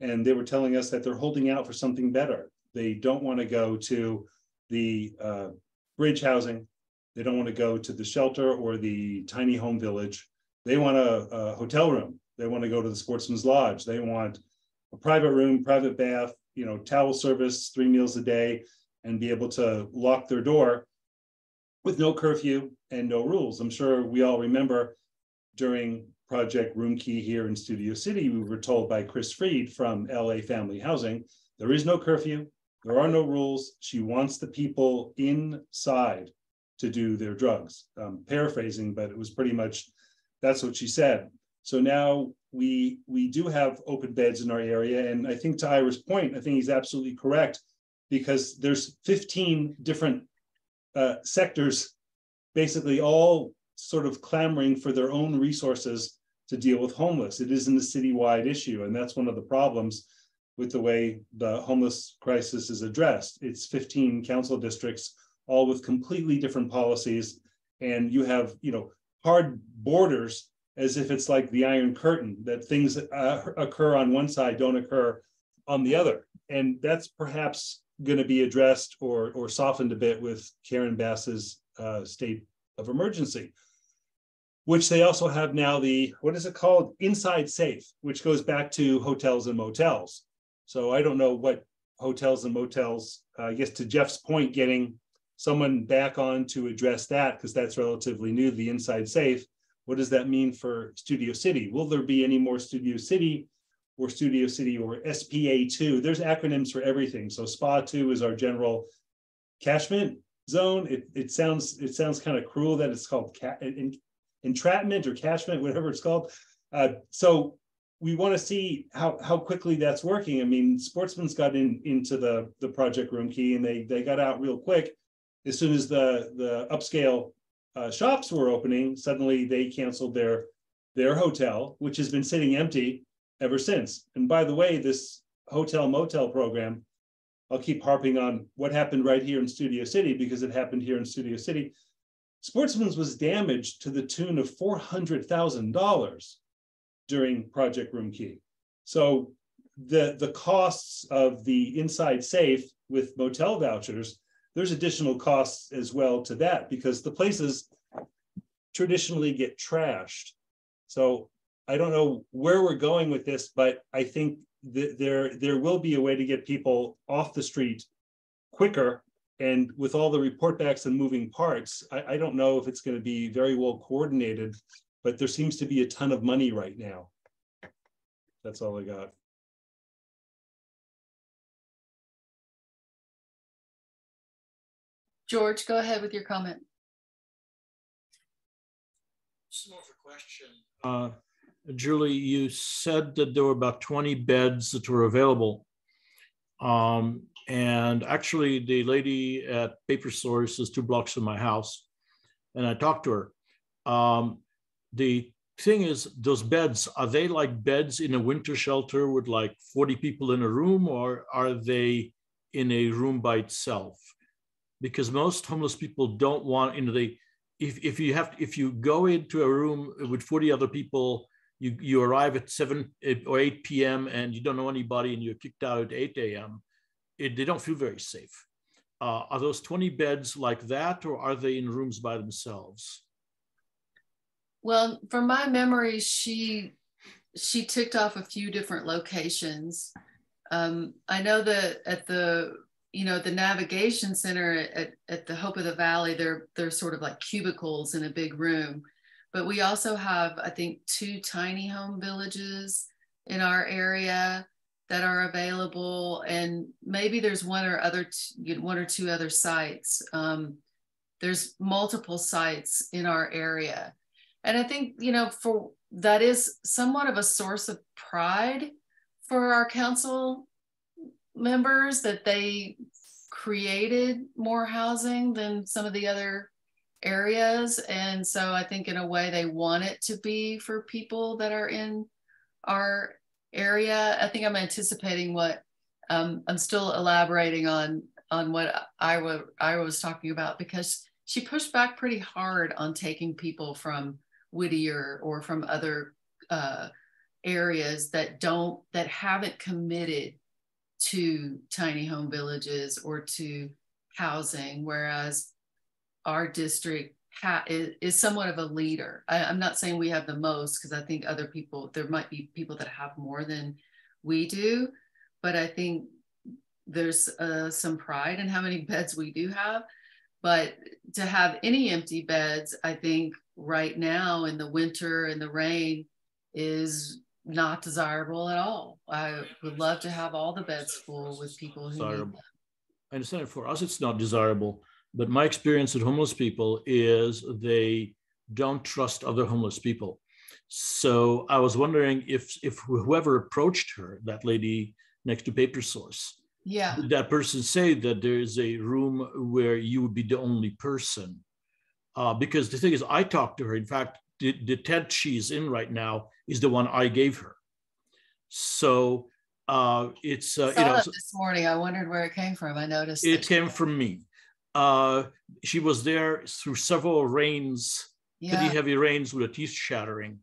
and they were telling us that they're holding out for something better. They don't want to go to the uh, bridge housing. They don't want to go to the shelter or the tiny home village. They want a, a hotel room. They want to go to the sportsman's lodge. They want a private room, private bath, you know, towel service, three meals a day, and be able to lock their door with no curfew and no rules. I'm sure we all remember during Project Roomkey here in Studio City, we were told by Kris Freed from LA Family Housing, there is no curfew, there are no rules. She wants the people inside to do their drugs. Um, paraphrasing, but it was pretty much that's what she said. So now we we do have open beds in our area, and I think to Ira's point, I think he's absolutely correct because there's 15 different uh, sectors, basically all sort of clamoring for their own resources to deal with homeless. It isn't a citywide issue, and that's one of the problems with the way the homeless crisis is addressed. It's 15 council districts all with completely different policies and you have you know hard borders as if it's like the iron curtain that things uh, occur on one side don't occur on the other. And that's perhaps going to be addressed or or softened a bit with karen bass's uh, state of emergency which they also have now the what is it called? Inside safe which goes back to hotels and motels. So i don't know what hotels and motels uh, i guess to jeff's point getting someone back on to address that because that's relatively new, the inside safe. What does that mean for Studio City? Will there be any more Studio City or Studio City or SPA2? There's acronyms for everything. So SPA 2 is our general catchment zone. It, it sounds it sounds kind of cruel that it's called entrapment or catchment, whatever it's called. Uh, so we want to see how how quickly that's working. I mean, Sportsman's got in into the the project roomkey and they they got out real quick as soon as the the upscale uh, shops were opening, suddenly they canceled their their hotel, which has been sitting empty ever since. And by the way, this hotel motel program, I'll keep harping on what happened right here in Studio City because it happened here in Studio City. Sportsman's was damaged to the tune of four hundred thousand dollars during Project Roomkey. So the the costs of the inside safe with motel vouchers there's additional costs as well to that because the places traditionally get trashed. So I don't know where we're going with this, but I think that there there will be a way to get people off the street quicker. And with all the report backs and moving parts, I, I don't know if it's going to be very well coordinated, but there seems to be a ton of money right now. That's all I got. George, go ahead with your comment. Small question. Uh, Julie, you said that there were about 20 beds that were available. Um, and actually, the lady at Paper Source is two blocks from my house, and I talked to her. Um, the thing is, those beds are they like beds in a winter shelter with like 40 people in a room, or are they in a room by itself? Because most homeless people don't want, you know, they if, if you have if you go into a room with 40 other people you you arrive at 7 or 8 p.m and you don't know anybody and you're kicked out at 8 a.m it, they don't feel very safe. Uh, are those 20 beds like that or are they in rooms by themselves? Well from my memory she she ticked off a few different locations. Um, i know that at the you know, the navigation center at, at the Hope of the Valley, they're they're sort of like cubicles in a big room. But we also have, I think, two tiny home villages in our area that are available, and maybe there's one or other t- one or two other sites. Um, there's multiple sites in our area, and I think you know for that is somewhat of a source of pride for our council members that they created more housing than some of the other areas. And so I think in a way they want it to be for people that are in our area. I think I'm anticipating what um, I'm still elaborating on on what I, I was talking about because she pushed back pretty hard on taking people from Whittier or from other uh, areas that don't that haven't committed to tiny home villages or to housing, whereas our district ha- is, somewhat of a leader. I, am not saying we have the most because I think other people, there might be people that have more than we do, but I think there's uh, some pride in how many beds we do have. But to have any empty beds, I think right now in the winter and the rain is not desirable at all. I would love to have all the beds full with people who desirable. need them. I understand for us it's not desirable, but my experience with homeless people is they don't trust other homeless people. So I was wondering if if whoever approached her, that lady next to Paper Source, yeah, did that person say that there is a room where you would be the only person? Uh, because the thing is, I talked to her. In fact, the, the tent she's in right now is the one I gave her. So uh, it's uh, you know this morning. I wondered where it came from. I noticed it came from me. Uh, she was there through several rains, yeah. pretty heavy rains with a teeth shattering.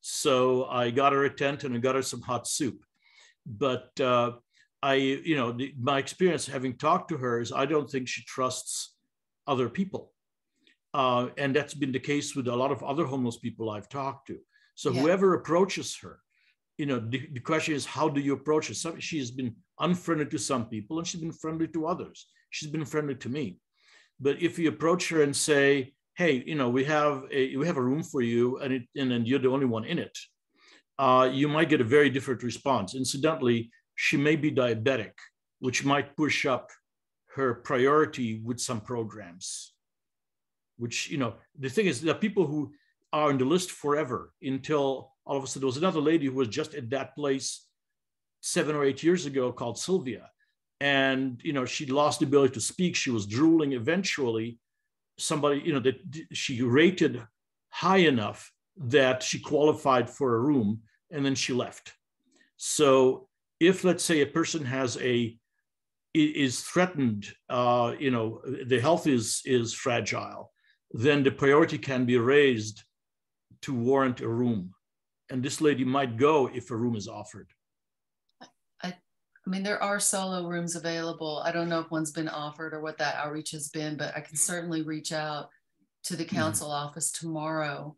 So I got her a tent and I got her some hot soup. But uh, I, you know, the, my experience having talked to her is I don't think she trusts other people. Uh, and that's been the case with a lot of other homeless people I've talked to. So yeah. whoever approaches her, you know, the, the, question is, how do you approach her? Some, she has been unfriendly to some people and she's been friendly to others. She's been friendly to me. But if you approach her and say, hey, you know, we have a, we have a room for you and, it, and, and you're the only one in it, uh, you might get a very different response. Incidentally, she may be diabetic, which might push up her priority with some programs which, you know, the thing is, there are people who are on the list forever until all of a sudden there was another lady who was just at that place seven or eight years ago called Sylvia. And, you know, she lost the ability to speak. She was drooling. Eventually, somebody, you know, that she rated high enough that she qualified for a room and then she left. So if let's say a person has a is threatened, uh, you know, the health is is fragile, then the priority can be raised to warrant a room. And this lady might go if a room is offered. I, I mean, there are solo rooms available. I don't know if one's been offered or what that outreach has been, but I can certainly reach out to the council office tomorrow.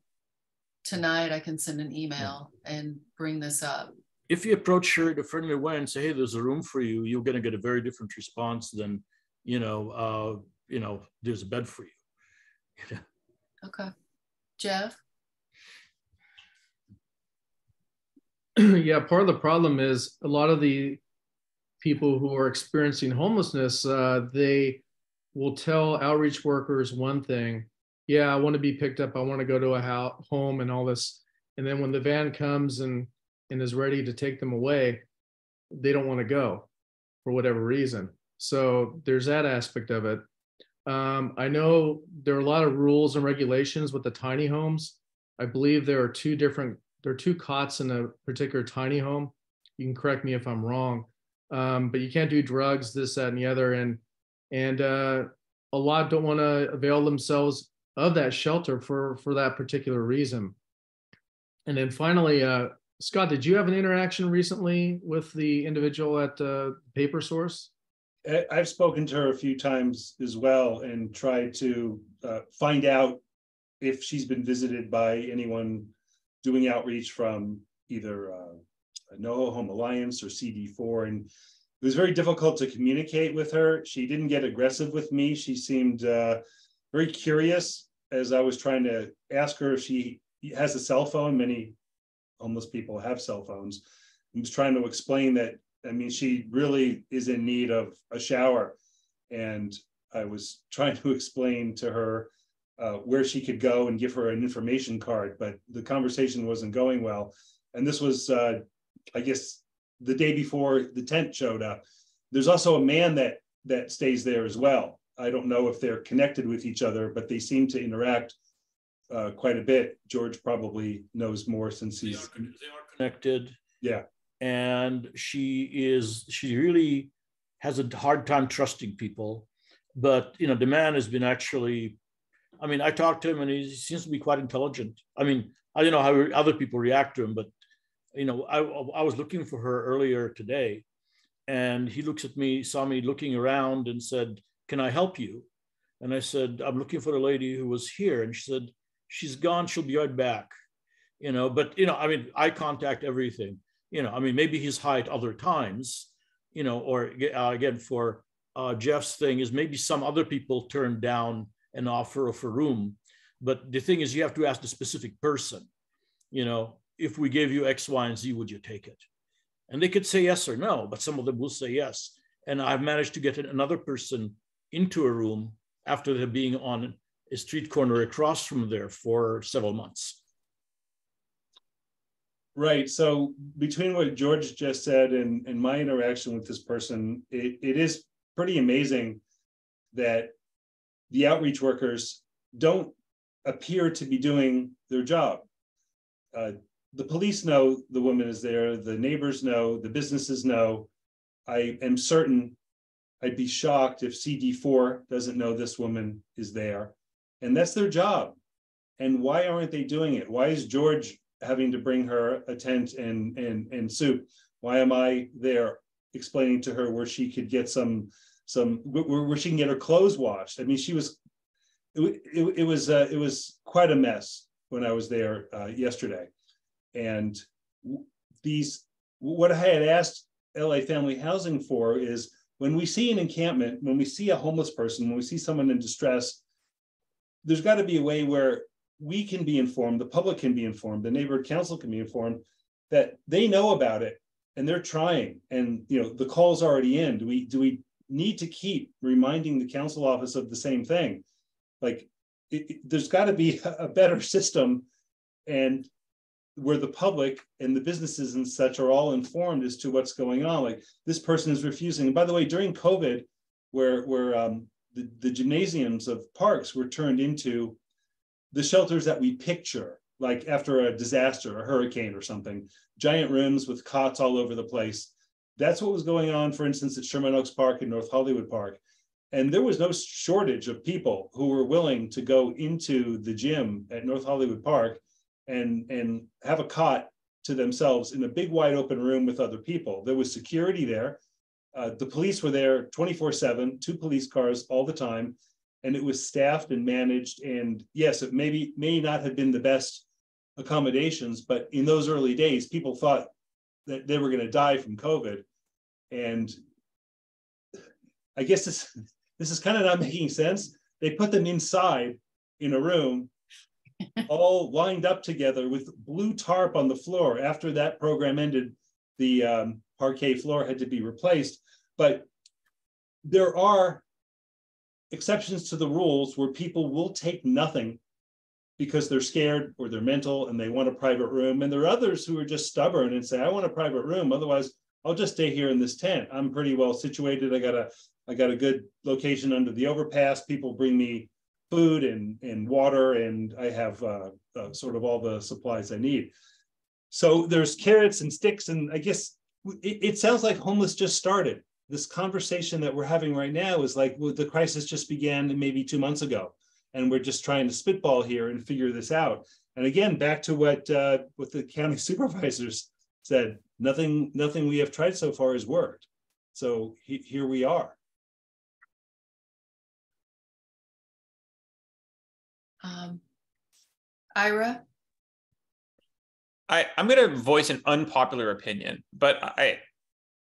Tonight, I can send an email and bring this up. If you approach her in a friendly way and say, "Hey, there's a room for you," you're going to get a very different response than, you know, uh, you know, there's a bed for you. Okay. Jeff? yeah, part of the problem is a lot of the people who are experiencing homelessness, uh, they will tell outreach workers one thing. Yeah, I want to be picked up. I want to go to a house, home and all this. And then when the van comes and and is ready to take them away, they don't want to go for whatever reason. So there's that aspect of it. Um, I know there are a lot of rules and regulations with the tiny homes. I believe there are two different, there are two cots in a particular tiny home. You can correct me if I'm wrong, um, but you can't do drugs, this, that, and the other. And and uh, a lot don't want to avail themselves of that shelter for for that particular reason. And then finally, uh, Scott, did you have an interaction recently with the individual at uh, Paper Source? I've spoken to her a few times as well and tried to uh, find out if she's been visited by anyone doing outreach from either uh, NoHo Home Alliance or CD4. And it was very difficult to communicate with her. She didn't get aggressive with me. She seemed uh, very curious as I was trying to ask her if she has a cell phone. Many homeless people have cell phones. I was trying to explain that I mean, she really is in need of a shower. And I was trying to explain to her uh, where she could go and give her an information card, but the conversation wasn't going well. And this was, uh, I guess, the day before the tent showed up. There's also a man that that stays there as well. I don't know if they're connected with each other, but they seem to interact uh, quite a bit. George probably knows more since he's they are, they are connected. Yeah and she is she really has a hard time trusting people but you know the man has been actually i mean i talked to him and he seems to be quite intelligent. I mean i don't know how other people react to him but you know i, I was looking for her earlier today and he looks at me saw me looking around and said can i help you? And i said i'm looking for a lady who was here. And she said she's gone. She'll be right back. You know but you know i mean eye contact everything. You know, I mean, maybe he's high at other times, you know, or uh, again, for uh, Jeff's thing is maybe some other people turned down an offer of a room. But the thing is, you have to ask the specific person, you know, if we gave you X, Y, and Z, would you take it? And they could say yes or no, but some of them will say yes. And I've managed to get another person into a room after them being on a street corner across from there for several months. Right. So between what George just said and, and my interaction with this person, it, it is pretty amazing that the outreach workers don't appear to be doing their job. Uh, the police know the woman is there, the neighbors know, the businesses know. I am certain I'd be shocked if CD4 doesn't know this woman is there. And that's their job. And why aren't they doing it? Why is George having to bring her a tent and and and soup? Why am I there explaining to her where she could get some some where, she can get her clothes washed? I mean, she was it, it, it was uh, it was quite a mess when I was there uh, yesterday, and these what I had asked LA Family Housing for is when we see an encampment, when we see a homeless person, when we see someone in distress, there's got to be a way where we can be informed, the public can be informed, the neighborhood council can be informed that they know about it and they're trying. And you know, the call's already in. Do we do we need to keep reminding the council office of the same thing? Like it, it, there's got to be a better system and where the public and the businesses and such are all informed as to what's going on. Like this person is refusing. And by the way, during COVID, where where um, the, the gymnasiums of parks were turned into the shelters that we picture, like after a disaster, a hurricane or something, giant rooms with cots all over the place. That's what was going on, for instance, at Sherman Oaks Park and North Hollywood Park. And there was no shortage of people who were willing to go into the gym at North Hollywood Park and, and have a cot to themselves in a big wide open room with other people. There was security there. Uh, the police were there 24 7, two police cars all the time and it was staffed and managed. And yes, it maybe may not have been the best accommodations, but in those early days, people thought that they were going to die from COVID. And I guess this this is kind of not making sense. They put them inside in a room, all lined up together with blue tarp on the floor. After that program ended, the um, parquet floor had to be replaced. But there are exceptions to the rules where people will take nothing because they're scared or they're mental and they want a private room. And there are others who are just stubborn and say, I want a private room. Otherwise, I'll just stay here in this tent. I'm pretty well situated. I got a I got a good location under the overpass. People bring me food and, and water, and I have uh, uh, sort of all the supplies I need. So there's carrots and sticks, and I guess it, it sounds like homeless just started this conversation that we're having right now is like well, the crisis just began maybe two months ago and we're just trying to spitball here and figure this out and again back to what uh, what the county supervisors said nothing nothing we have tried so far has worked. So he, here we are. Um, ira? I, I'm going to voice an unpopular opinion, but I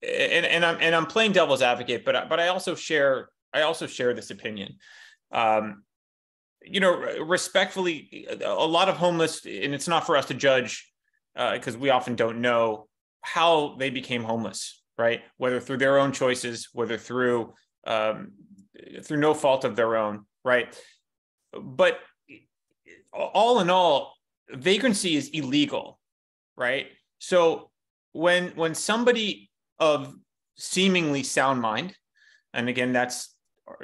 and, and I'm and I'm playing devil's advocate, but but I also share I also share this opinion. Um, you know, respectfully, a lot of homeless, and it's not for us to judge because uh, we often don't know how they became homeless, right? Whether through their own choices, whether through um, through no fault of their own, right? But all in all, vagrancy is illegal, right? So when when somebody of seemingly sound mind and again that's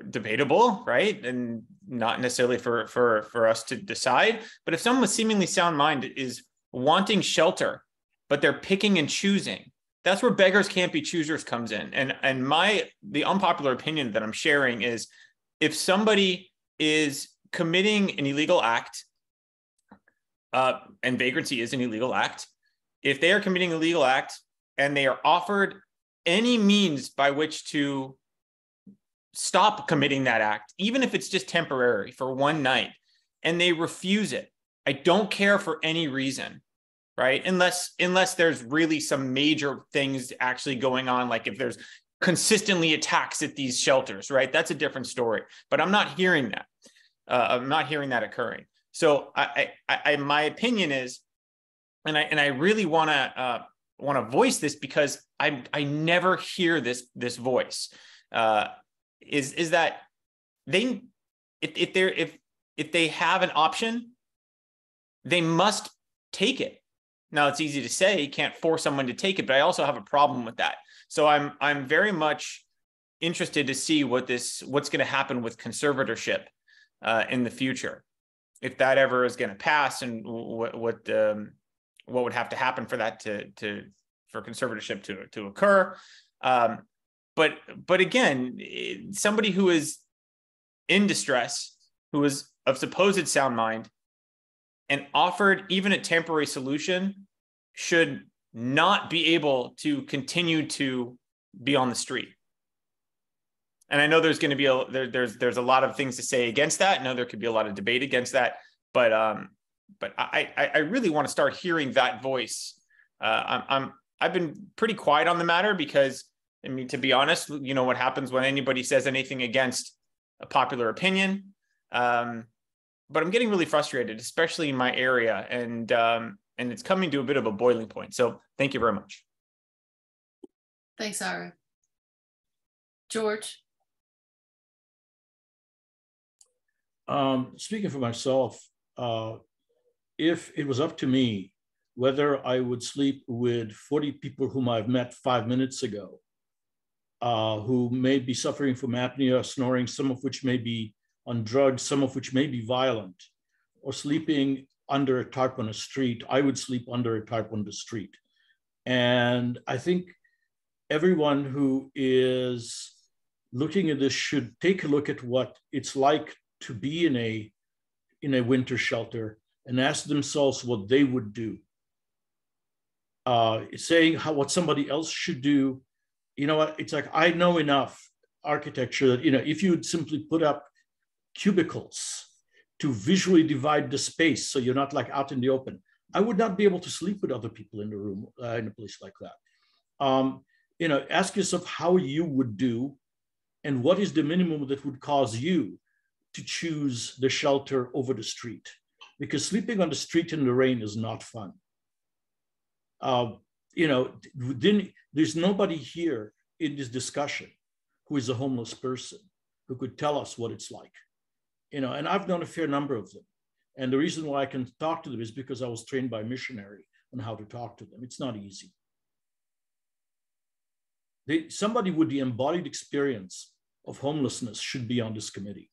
debatable right and not necessarily for for for us to decide but if someone with seemingly sound mind is wanting shelter but they're picking and choosing that's where beggars can't be choosers comes in and and my the unpopular opinion that i'm sharing is if somebody is committing an illegal act uh, and vagrancy is an illegal act if they are committing a legal act and they are offered any means by which to stop committing that act, even if it's just temporary for one night, and they refuse it. I don't care for any reason, right? Unless unless there's really some major things actually going on, like if there's consistently attacks at these shelters, right? That's a different story. But I'm not hearing that. Uh, I'm not hearing that occurring. So I, I, I my opinion is, and I and I really want to uh, want to voice this because I I never hear this this voice. Uh, is is that they if if they're if if they have an option, they must take it. Now it's easy to say you can't force someone to take it, but I also have a problem with that. So I'm I'm very much interested to see what this what's going to happen with conservatorship uh, in the future, if that ever is going to pass, and what what um, what would have to happen for that to to for conservatorship to to occur. Um, but but again, somebody who is in distress, who is of supposed sound mind, and offered even a temporary solution, should not be able to continue to be on the street. And I know there's going to be a there, there's there's a lot of things to say against that. I know there could be a lot of debate against that, but um, but I I, really want to start hearing that voice. Uh, I'm I'm I've been pretty quiet on the matter because I mean, to be honest, you know what happens when anybody says anything against a popular opinion. Um, but I'm getting really frustrated, especially in my area, and um, and it's coming to a bit of a boiling point. So thank you very much. Thanks, Ira. George. Um, speaking for myself, uh, if it was up to me, whether I would sleep with 40 people whom I've met five minutes ago, uh, who may be suffering from apnea, snoring, some of which may be on drugs, some of which may be violent, or sleeping under a tarp on a street, I would sleep under a tarp on the street. And I think everyone who is looking at this should take a look at what it's like to be in a in a winter shelter and ask themselves what they would do uh, saying how what somebody else should do. You know what? It's like I know enough architecture that you know if you would simply put up cubicles to visually divide the space so you're not like out in the open. I would not be able to sleep with other people in the room uh, in a place like that. Um, you know, ask yourself how you would do and what is the minimum that would cause you to choose the shelter over the street? Because sleeping on the street in the rain is not fun. Uh, you know, there's nobody here in this discussion who is a homeless person who could tell us what it's like. You know, and I've known a fair number of them. And the reason why I can talk to them is because I was trained by a missionary on how to talk to them. It's not easy. They, somebody with the embodied experience of homelessness should be on this committee.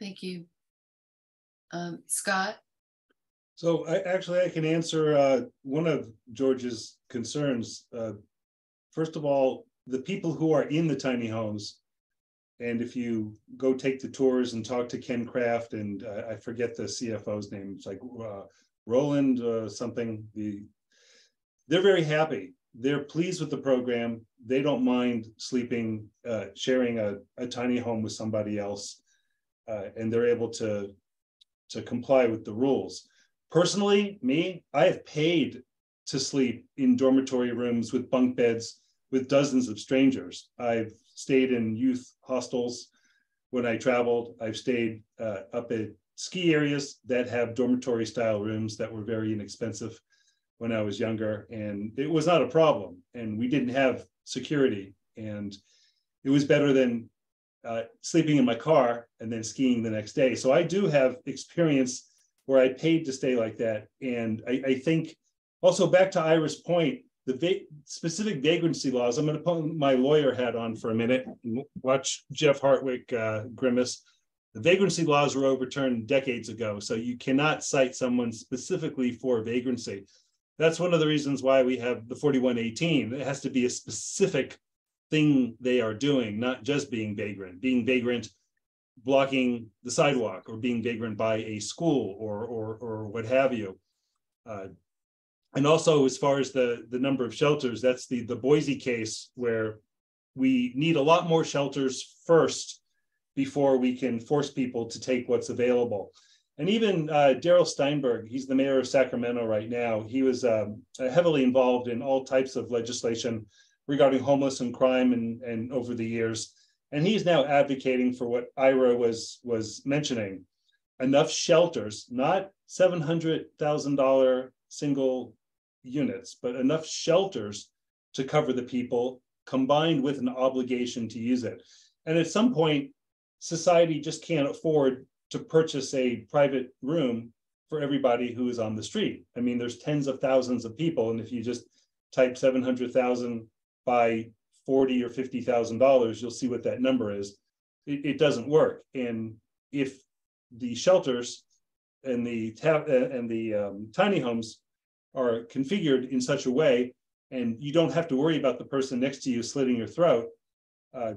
Thank you. Um, Scott? So I actually I can answer uh, one of George's concerns. Uh, first of all, the people who are in the tiny homes, and if you go take the tours and talk to Ken Craft and uh, I forget the CFO's name, it's like uh, Roland uh, something. The they're very happy. They're pleased with the program. They don't mind sleeping, uh, sharing a, a tiny home with somebody else, and they're able to to comply with the rules Personally, me, I have paid to sleep in dormitory rooms with bunk beds with dozens of strangers. I've stayed in youth hostels when I traveled. I've stayed uh, up at ski areas that have dormitory style rooms that were very inexpensive when I was younger. And it was not a problem. And we didn't have security. And it was better than uh, sleeping in my car and then skiing the next day. So I do have experience where I paid to stay like that. And I, I think also back to Ira's point, the va- specific vagrancy laws, I'm going to put my lawyer hat on for a minute and watch Jeff Hartwick uh, grimace. The vagrancy laws were overturned decades ago, so you cannot cite someone specifically for vagrancy. That's one of the reasons why we have the 4118. It has to be a specific thing they are doing, not just being vagrant. Being vagrant blocking the sidewalk or being vagrant by a school or or or what have you. Uh, and also, as far as the the number of shelters, that's the the Boise case where we need a lot more shelters first before we can force people to take what's available. And even uh, Darrell Steinberg, he's the mayor of Sacramento right now. He was um, heavily involved in all types of legislation regarding homeless and crime and, and over the years and he's now advocating for what Ira was was mentioning, enough shelters, not seven hundred thousand dollar single units, but enough shelters to cover the people, combined with an obligation to use it. And at some point, society just can't afford to purchase a private room for everybody who is on the street. I mean, there's tens of thousands of people, and if you just type 700,000 by forty or fifty thousand dollars, you'll see what that number is. It, it, doesn't work, and if the shelters and the ta- uh, and the um, tiny homes are configured in such a way, and you don't have to worry about the person next to you slitting your throat. Uh,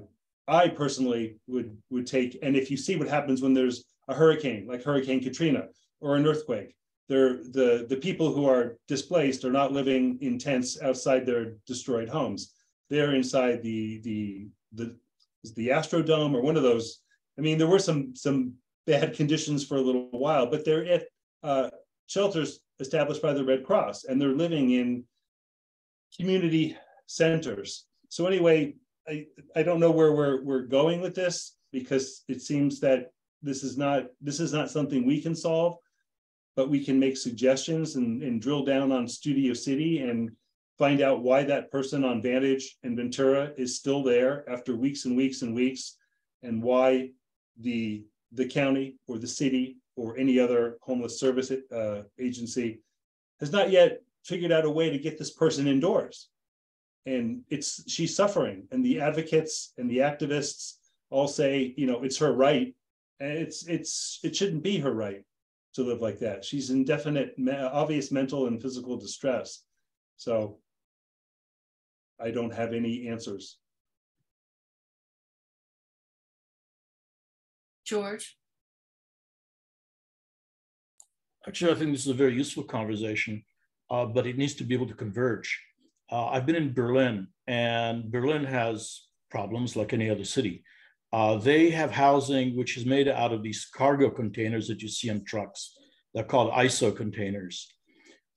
I personally would would take, and if you see what happens when there's a hurricane, like Hurricane Katrina, or an earthquake, they're, the the people who are displaced are not living in tents outside their destroyed homes they're inside the the the the Astrodome or one of those. I mean, there were some some bad conditions for a little while, but they're at uh, shelters established by the Red Cross, and they're living in community centers. So anyway, I I don't know where we're we're going with this because it seems that this is not this is not something we can solve, but we can make suggestions and, and drill down on Studio City and find out why that person on Vantage and Ventura is still there after weeks and weeks and weeks, and why the the county or the city or any other homeless service uh, agency has not yet figured out a way to get this person indoors. And it's she's suffering, and the advocates and the activists all say, you know, it's her right, and it's it's it shouldn't be her right to live like that. She's in definite, obvious mental and physical distress. So I don't have any answers. George? Actually, I think this is a very useful conversation, uh, but it needs to be able to converge. Uh, I've been in Berlin, and Berlin has problems like any other city. Uh, they have housing which is made out of these cargo containers that you see on trucks. They're called ISO containers.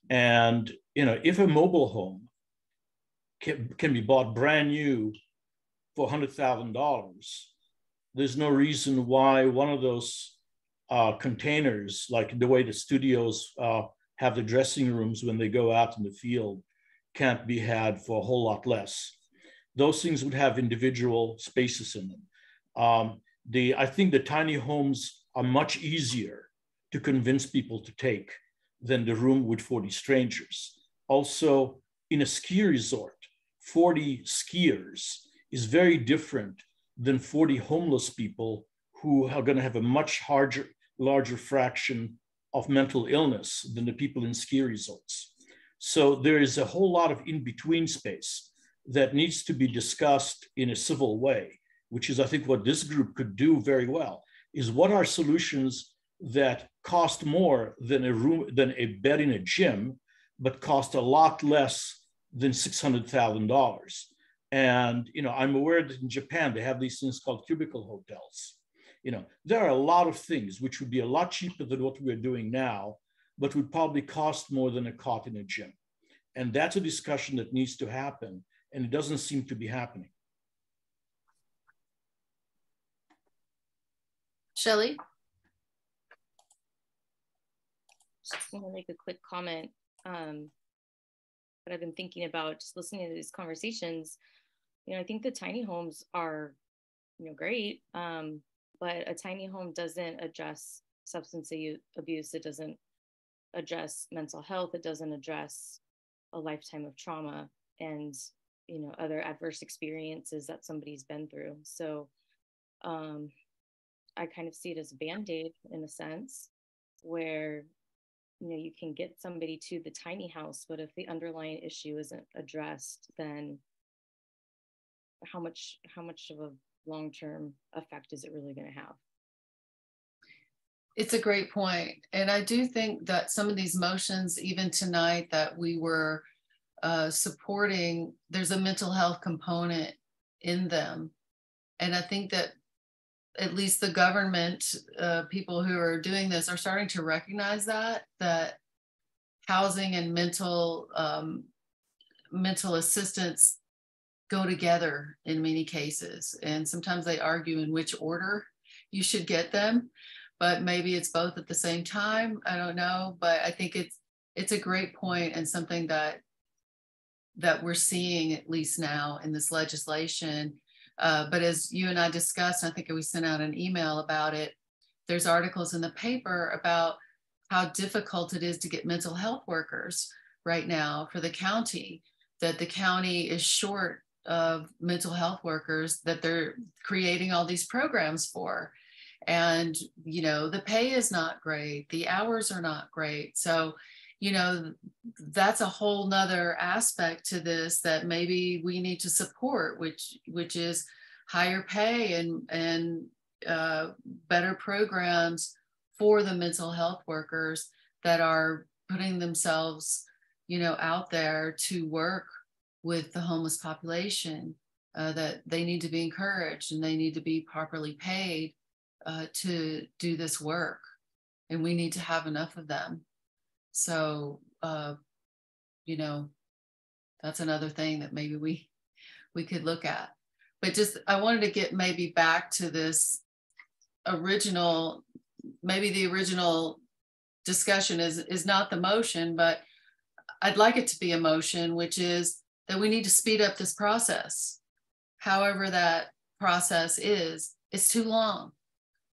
And you know, if a mobile home can, can be bought brand new for $100,000, there's no reason why one of those uh, containers, like the way the studios uh, have the dressing rooms when they go out in the field, can't be had for a whole lot less. Those things would have individual spaces in them. Um, the I think the tiny homes are much easier to convince people to take than the room with 40 strangers. Also, in a ski resort, 40 skiers is very different than 40 homeless people who are going to have a much larger, larger fraction of mental illness than the people in ski resorts. So there is a whole lot of in between space that needs to be discussed in a civil way, which is, I think, what this group could do very well. Is what are solutions that cost more than a room than a bed in a gym, but cost a lot less than six hundred thousand dollars. And you know, I'm aware that in Japan they have these things called cubicle hotels. You know, there are a lot of things which would be a lot cheaper than what we're doing now, but would probably cost more than a cot in a gym. And that's a discussion that needs to happen, and it doesn't seem to be happening. Shelly? Just want to make a quick comment. Um, that I've been thinking about just listening to these conversations. You know, I think the tiny homes are, you know, great, um, but a tiny home doesn't address substance abuse. It doesn't address mental health. It doesn't address a lifetime of trauma and you know other adverse experiences that somebody's been through. So um, I kind of see it as a band aid in a sense, where you know you can get somebody to the tiny house but if the underlying issue isn't addressed then how much how much of a long-term effect is it really going to have? It's a great point and i do think that some of these motions even tonight that we were uh, supporting there's a mental health component in them. And i think that at least the government uh, people who are doing this are starting to recognize that that housing and mental um, mental assistance go together in many cases and sometimes they argue in which order you should get them but maybe it's both at the same time i don't know but i think it's it's a great point and something that that we're seeing at least now in this legislation uh, but as you and I discussed, I think we sent out an email about it. There's articles in the paper about how difficult it is to get mental health workers right now for the county, that the county is short of mental health workers that they're creating all these programs for. And, you know, the pay is not great, the hours are not great. So you know that's a whole nother aspect to this that maybe we need to support which which is higher pay and and uh, better programs for the mental health workers that are putting themselves you know out there to work with the homeless population uh, that they need to be encouraged and they need to be properly paid uh, to do this work and we need to have enough of them so, uh, you know, that's another thing that maybe we we could look at. But just I wanted to get maybe back to this original, maybe the original discussion is is not the motion, but I'd like it to be a motion, which is that we need to speed up this process. However, that process is, it's too long.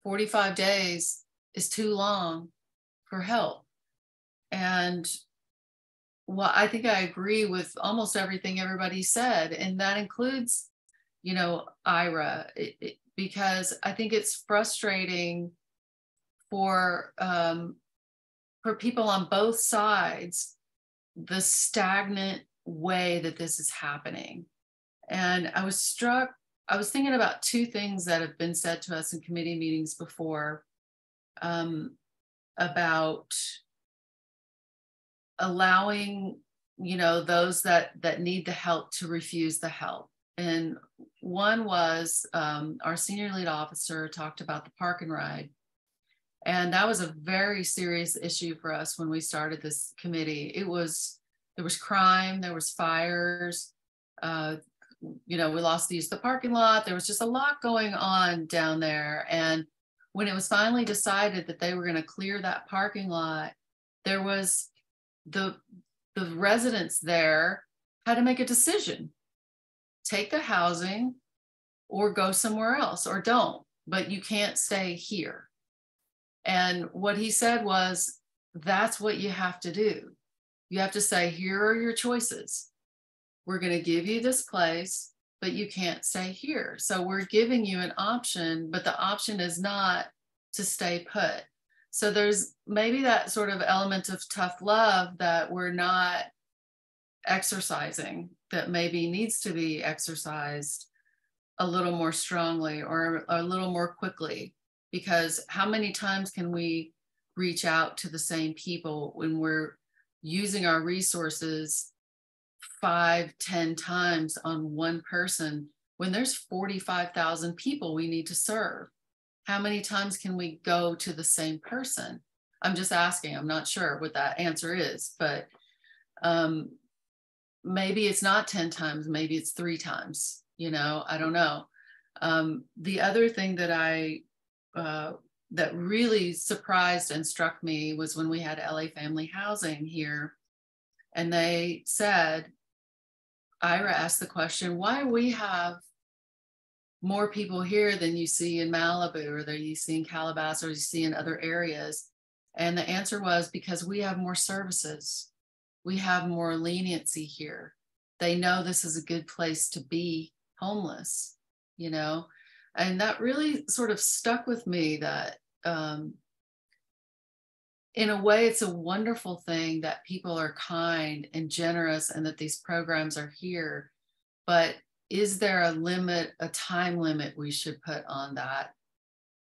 45 days is too long for help. And well, I think I agree with almost everything everybody said, and that includes, you know, Ira, it, it, because I think it's frustrating for um, for people on both sides the stagnant way that this is happening. And I was struck. I was thinking about two things that have been said to us in committee meetings before um, about allowing you know those that that need the help to refuse the help And one was um, our senior lead officer talked about the park and ride. And that was a very serious issue for us when we started this committee. It was, there was crime, there was fires, uh, you know, we lost the use of the parking lot. There was just a lot going on down there. And when it was finally decided that they were going to clear that parking lot, there was the the residents there had to make a decision take the housing or go somewhere else or don't but you can't stay here and what he said was that's what you have to do you have to say here are your choices. We're going to give you this place but you can't stay here. So we're giving you an option but the option is not to stay put. So there's maybe that sort of element of tough love that we're not exercising that maybe needs to be exercised a little more strongly or a little more quickly. Because how many times can we reach out to the same people when we're using our resources five ten times on one person when there's 45,000 people we need to serve how many times can we go to the same person? I'm just asking. I'm not sure what that answer is, but um, maybe it's not 10 times, maybe it's three times, you know, I don't know. Um, the other thing that I, uh, that really surprised and struck me was when we had LA Family Housing here, and they said, Ira asked the question, why we have more people here than you see in Malibu or that you see in Calabasas or you see in other areas? And the answer was because we have more services. We have more leniency here. They know this is a good place to be homeless, you know? And that really sort of stuck with me that um, in a way, it's a wonderful thing that people are kind and generous and that these programs are here. But is there a limit, a time limit we should put on that,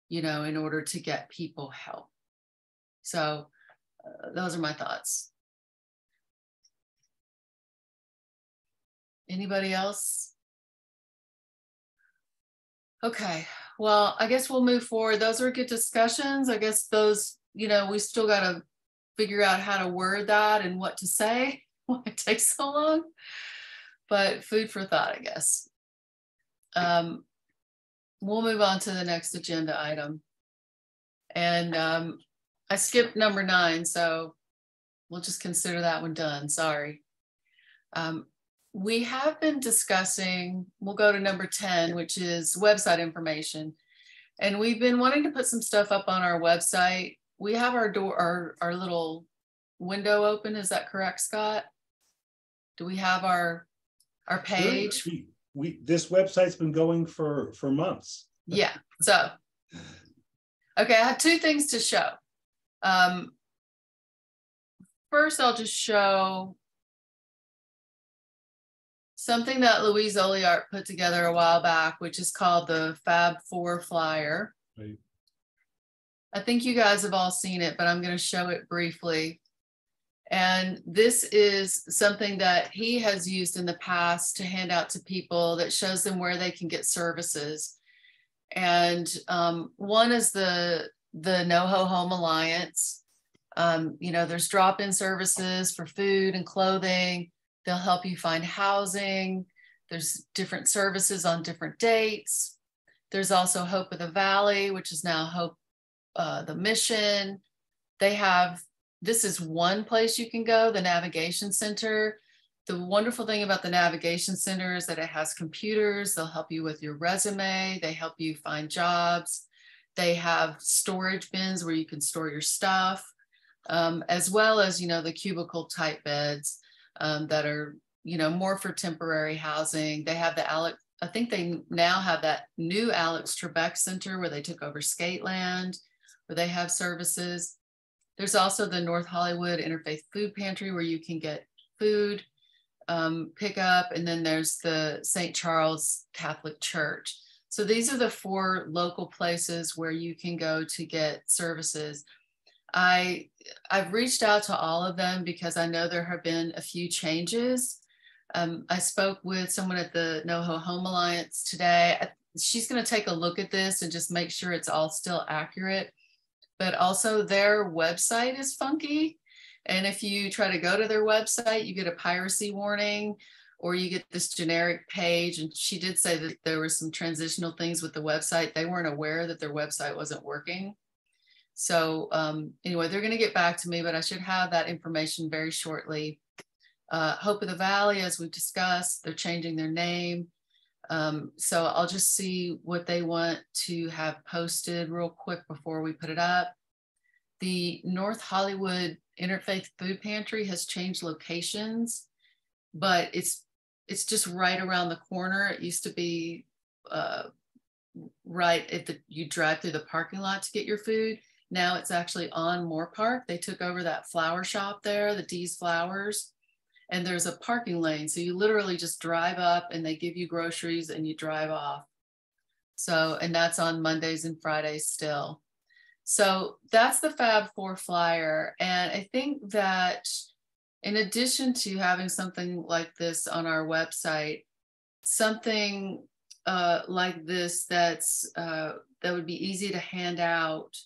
you know, in order to get people help? So uh, those are my thoughts. Anybody else? Okay, well, I guess we'll move forward. Those are good discussions. I guess those, you know, we still got to figure out how to word that and what to say. Why it takes so long but food for thought, I guess. Um, we'll move on to the next agenda item. And um, I skipped number nine, so we'll just consider that one done. Sorry. Um, we have been discussing, we'll go to number 10, which is website information. And we've been wanting to put some stuff up on our website. We have our door, our, our little window open. Is that correct, Scott? Do we have our our page. We, we this website's been going for for months. Yeah. So, okay, I have two things to show. Um, first, I'll just show something that Louise Oliart put together a while back, which is called the Fab Four Flyer. Right. I think you guys have all seen it, but I'm going to show it briefly. And this is something that he has used in the past to hand out to people that shows them where they can get services. And um, one is the the NoHo Home Alliance. Um, you know, there's drop-in services for food and clothing. They'll help you find housing. There's different services on different dates. There's also Hope of the Valley, which is now Hope uh, the Mission. They have this is one place you can go, the Navigation Center. The wonderful thing about the Navigation Center is that it has computers. They'll help you with your resume. They help you find jobs. They have storage bins where you can store your stuff, um, as well as, you know, the cubicle type beds um, that are, you know, more for temporary housing. They have the Alex, I think they now have that new Alex Trebek Center where they took over Skateland, where they have services. There's also the North Hollywood Interfaith Food Pantry where you can get food um, pick up. And then there's the St. Charles Catholic Church. So these are the four local places where you can go to get services. I, I've reached out to all of them because I know there have been a few changes. Um, I spoke with someone at the NoHo Home Alliance today. She's going to take a look at this and just make sure it's all still accurate. But also, their website is funky. And if you try to go to their website, you get a piracy warning or you get this generic page. And she did say that there were some transitional things with the website. They weren't aware that their website wasn't working. So um, anyway, they're going to get back to me, but I should have that information very shortly. Uh, Hope of the Valley, as we've discussed, they're changing their name. Um, so I'll just see what they want to have posted real quick before we put it up. The North Hollywood Interfaith Food Pantry has changed locations, but it's it's just right around the corner. It used to be uh, right if the, you drive through the parking lot to get your food. Now it's actually on Moorpark. They took over that flower shop there, the D's Flowers, and there's a parking lane. So you literally just drive up and they give you groceries and you drive off. So, and that's on Mondays and Fridays still. So that's the Fab Four flyer. And I think that in addition to having something like this on our website, something uh, like this that's uh, that would be easy to hand out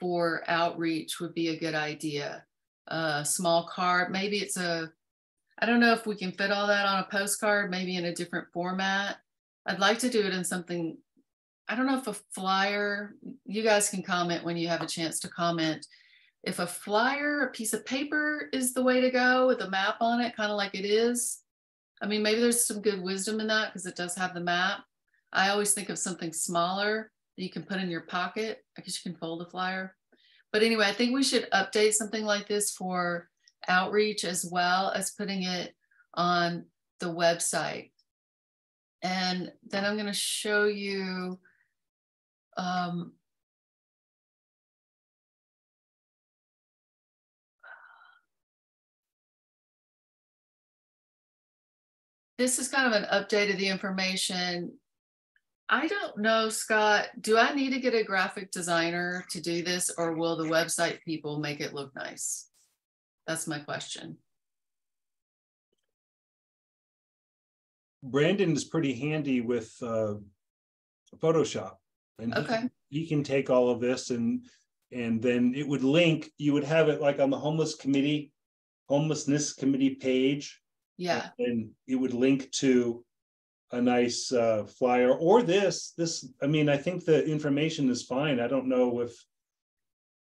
for outreach would be a good idea. A small card, maybe it's a, I don't know if we can fit all that on a postcard, maybe in a different format. I'd like to do it in something, I don't know if a flyer, you guys can comment when you have a chance to comment. If a flyer, a piece of paper is the way to go with a map on it, kind of like it is. I mean, maybe there's some good wisdom in that because it does have the map. I always think of something smaller you can put in your pocket. I guess you can fold a flyer. But anyway, I think we should update something like this for outreach as well as putting it on the website. And then I'm going to show you um, this is kind of an update of the information I don't know, Scott. Do I need to get a graphic designer to do this, or will the website people make it look nice? That's my question. Brandon is pretty handy with uh, Photoshop, and he, okay. he can take all of this and and then it would link. You would have it like on the homeless committee, homelessness committee page. Yeah. And it would link to a nice uh, flyer or this this i mean i think the information is fine. I don't know if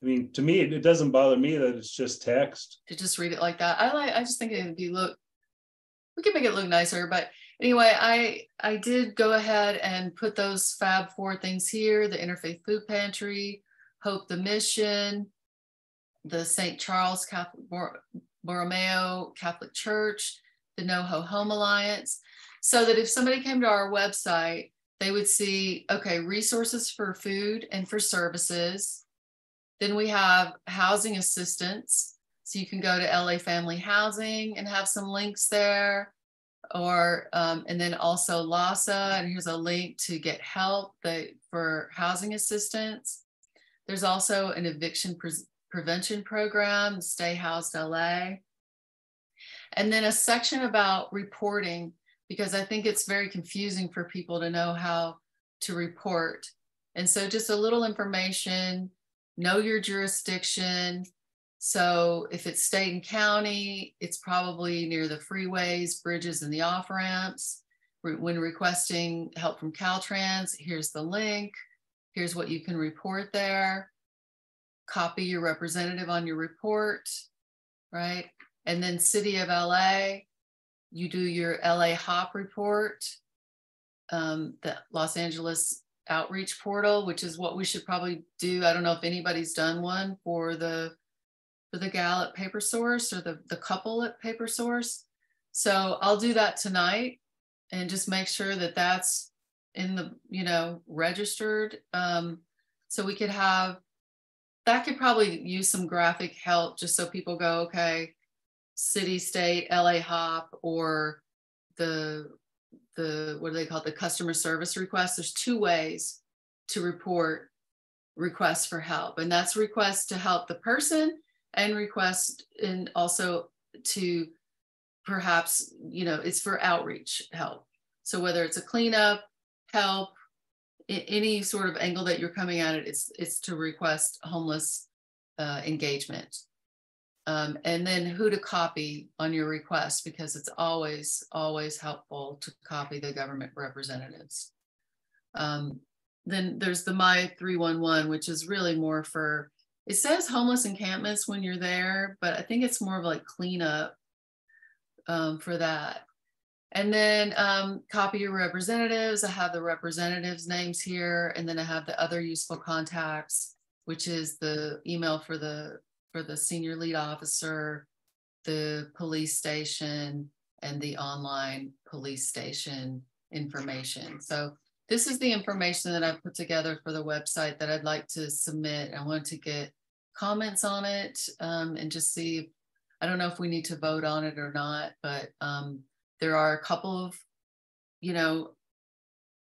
i mean to me it, it doesn't bother me that it's just text. To just read it like that. I like i just think it would be look we could make it look nicer but anyway i i did go ahead and put those fab four things here the interfaith food pantry hope the mission the st charles catholic borromeo catholic church the noho home alliance so that if somebody came to our website, they would see, okay, resources for food and for services. Then we have housing assistance. So you can go to LA Family Housing and have some links there. Or, um, and then also LAHSA, and here's a link to get help that, for housing assistance. There's also an eviction pre prevention program, Stay Housed LA. And then a section about reporting because I think it's very confusing for people to know how to report. And so just a little information, know your jurisdiction. So if it's state and county, it's probably near the freeways, bridges, and the off ramps. When requesting help from Caltrans, here's the link. Here's what you can report there. Copy your representative on your report, right? And then City of LA, you do your LA HOP report, um, the Los Angeles outreach portal, which is what we should probably do. I don't know if anybody's done one for the for the gal at Paper Source or the, the couple at Paper Source. So I'll do that tonight and just make sure that that's in the, you know, registered. Um, so we could have, that could probably use some graphic help just so people go, okay, city state la hop or the the what do they call it the customer service request there's two ways to report requests for help and that's request to help the person and request and also to perhaps, you know, it's for outreach help. So whether it's a cleanup, help, any sort of angle that you're coming at it, it's, it's to request homeless uh, engagement. Um, and then who to copy on your request, because it's always, always helpful to copy the government representatives. Um, then there's the My 311, which is really more for, it says homeless encampments when you're there, but I think it's more of like cleanup um, for that. And then um, copy your representatives. I have the representatives' names here, and then I have the other useful contacts, which is the email for the for the senior lead officer, the police station, and the online police station information. So this is the information that I've put together for the website that I'd like to submit. I want to get comments on it um, and just see. I don't know if we need to vote on it or not, but um, there are a couple of, you know,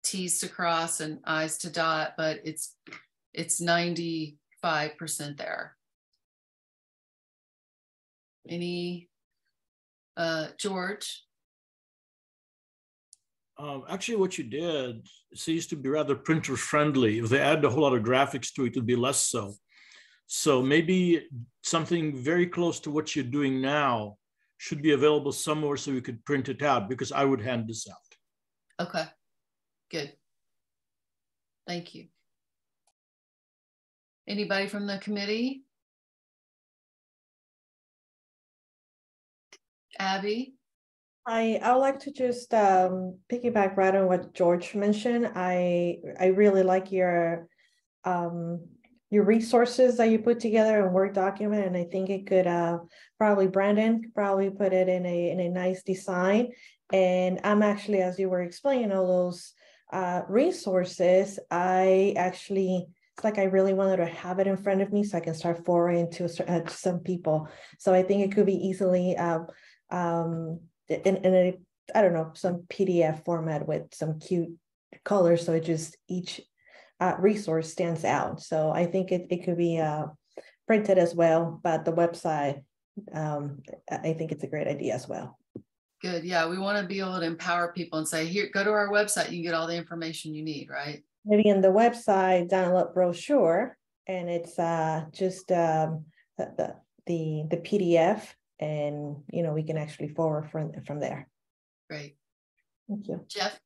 T's to cross and I's to dot, but it's it's 95% there. Any, uh, George? Um, actually, what you did seems to be rather printer friendly. If they add a whole lot of graphics to it, it would be less so. So maybe something very close to what you're doing now should be available somewhere so you could print it out because I would hand this out. Okay, good. Thank you. Anybody from the committee? Abby? I I would like to just um, piggyback right on what George mentioned. I I really like your um, your resources that you put together in Word document, and I think it could uh, probably Brandon could probably put it in a in a nice design. And I'm actually, as you were explaining all those uh, resources, I actually it's like I really wanted to have it in front of me so I can start forwarding to, uh, to some people. So I think it could be easily uh, um, in in a I don't know some PDF format with some cute colors, so it just each uh, resource stands out. So I think it, it could be uh, printed as well, but the website, um, I think it's a great idea as well. Good. Yeah, we want to be able to empower people and say, here, go to our website. You can get all the information you need, right? Maybe in the website, download brochure, and it's uh, just um, the, the the PDF, and you know we can actually forward from from there. Great. Thank you, Jeff.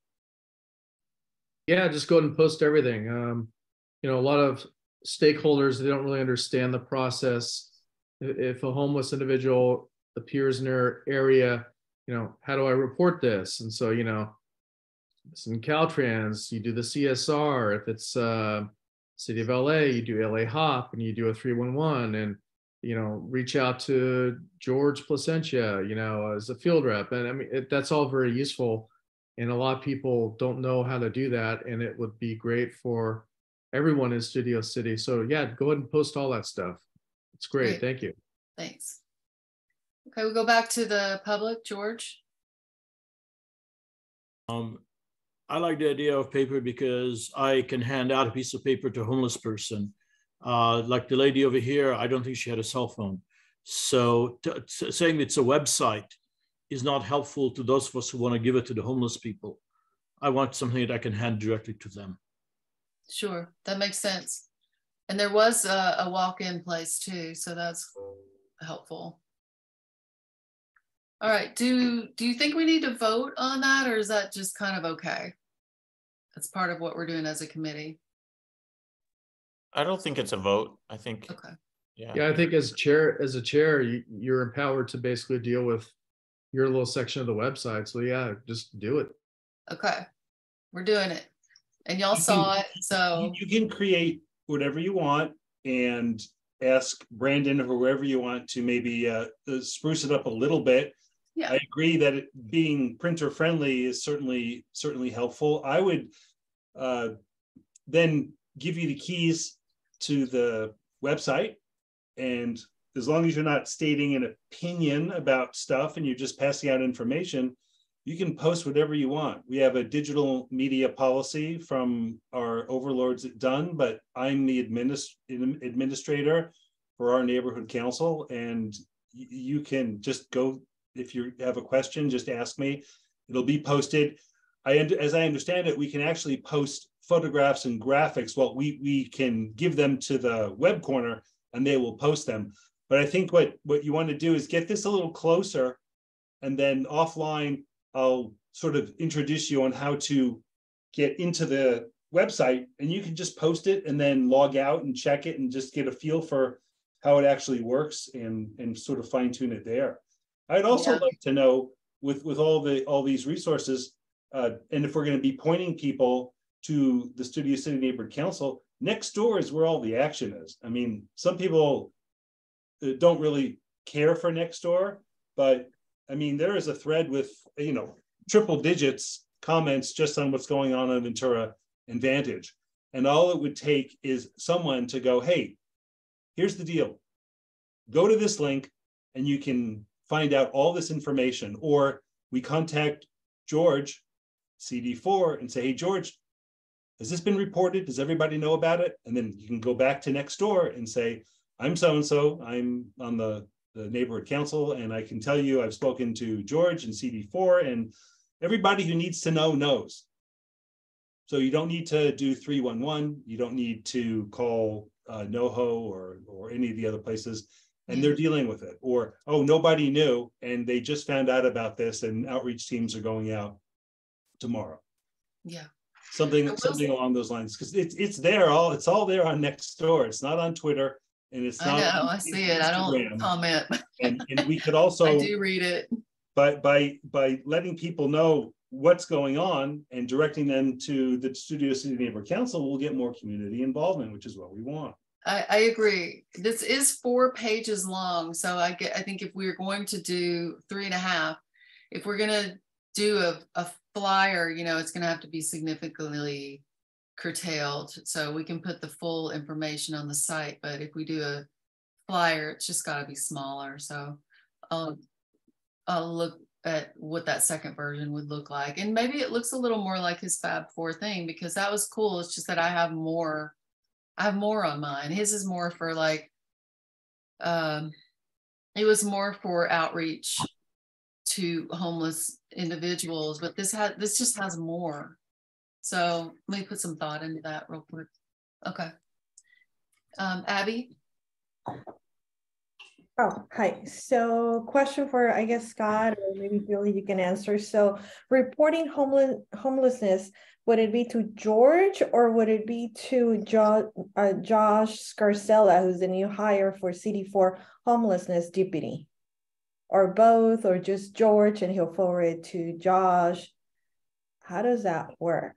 Yeah, just go ahead and post everything. Um, you know, a lot of stakeholders, they don't really understand the process. If a homeless individual appears in their area, you know, how do I report this? And so, you know, it's in Caltrans, you do the CSR. If it's uh, City of LA, you do LA-HOP and you do a 311 and, you know, reach out to George Placentia, you know, as a field rep. And I mean, it, that's all very useful and a lot of people don't know how to do that. And it would be great for everyone in Studio City. So yeah, go ahead and post all that stuff. It's great. Great. Thank you. Thanks. Okay, we'll go back to the public. George? Um, I like the idea of paper because I can hand out a piece of paper to a homeless person. Uh, like the lady over here, I don't think she had a cell phone. So saying it's a website is not helpful to those of us who want to give it to the homeless people. I want something that I can hand directly to them. Sure, that makes sense. And there was a, a walk-in place too, so that's helpful. All right, do, do you think we need to vote on that or is that just kind of okay? That's part of what we're doing as a committee. I don't think it's a vote. I think, Okay, yeah. Yeah, I think as chair, as a chair, you, you're empowered to basically deal with your little section of the website. So yeah, just do it. okay, we're doing it. And y'all You saw can- it, so, You can create whatever you want and ask Brandon or whoever you want to maybe uh, uh, spruce it up a little bit. Yeah. I agree that it being printer friendly is certainly, certainly helpful. I would uh, then give you the keys to the website. And as long as you're not stating an opinion about stuff and you're just passing out information, you can post whatever you want. We have a digital media policy from our overlords at DONE, but I'm the administ- administrator for our neighborhood council, and you can just go if you have a question, just ask me. It'll be posted. I, as I understand it, we can actually post photographs and graphics. Well, we, we can give them to the web corner and they will post them. But I think what, what you want to do is get this a little closer and then offline, I'll sort of introduce you on how to get into the website and you can just post it and then log out and check it and just get a feel for how it actually works and, and sort of fine tune it there. I'd also yeah. like to know with, with all the all these resources, uh, and if we're going to be pointing people to the Studio City Neighborhood Council, next door is where all the action is. I mean, some people uh, don't really care for next door, but I mean, there is a thread with, you know, triple digits comments just on what's going on on Ventura and Vantage. And all it would take is someone to go, hey, here's the deal. Go to this link and you can find out all this information. Or we contact George, CD4, and say, hey, George, has this been reported? Does everybody know about it? And then you can go back to next door and say, I'm so and so, I'm on the, the neighborhood council, and I can tell you I've spoken to George and CD4, and everybody who needs to know knows. So you don't need to do 311, you don't need to call uh, NoHo or, or any of the other places and they're dealing with it or oh nobody knew and they just found out about this and outreach teams are going out tomorrow yeah something something along those lines because it's it's there all it's all there on next door. It's not on twitter and it's not i know i see it. I don't comment. And, and we could also i do read it. but by by letting people know what's going on and directing them to the studio city neighbor council we'll get more community involvement which is what we want. I, I, agree. This is four pages long. So I get I think if we're going to do three and a half, if we're gonna do a, a flyer, you know, it's gonna have to be significantly curtailed. So we can put the full information on the site, but if we do a flyer, it's just gotta be smaller. So I'll I'll look at what that second version would look like. And maybe it looks a little more like his Fab Four thing because that was cool. It's just that I have more I have more on mine. His is more for like, um, it was more for outreach to homeless individuals, but this has this just has more. So let me put some thought into that real quick. Okay. Um, Abby. Oh, hi. So question for, I guess, Scott, or maybe Billy, you can answer. So reporting homeless homelessness would it be to George or would it be to jo uh, Josh Scarcella, who's the new hire for CD4 homelessness deputy? Or both, or just George and he'll forward it to Josh? How does that work?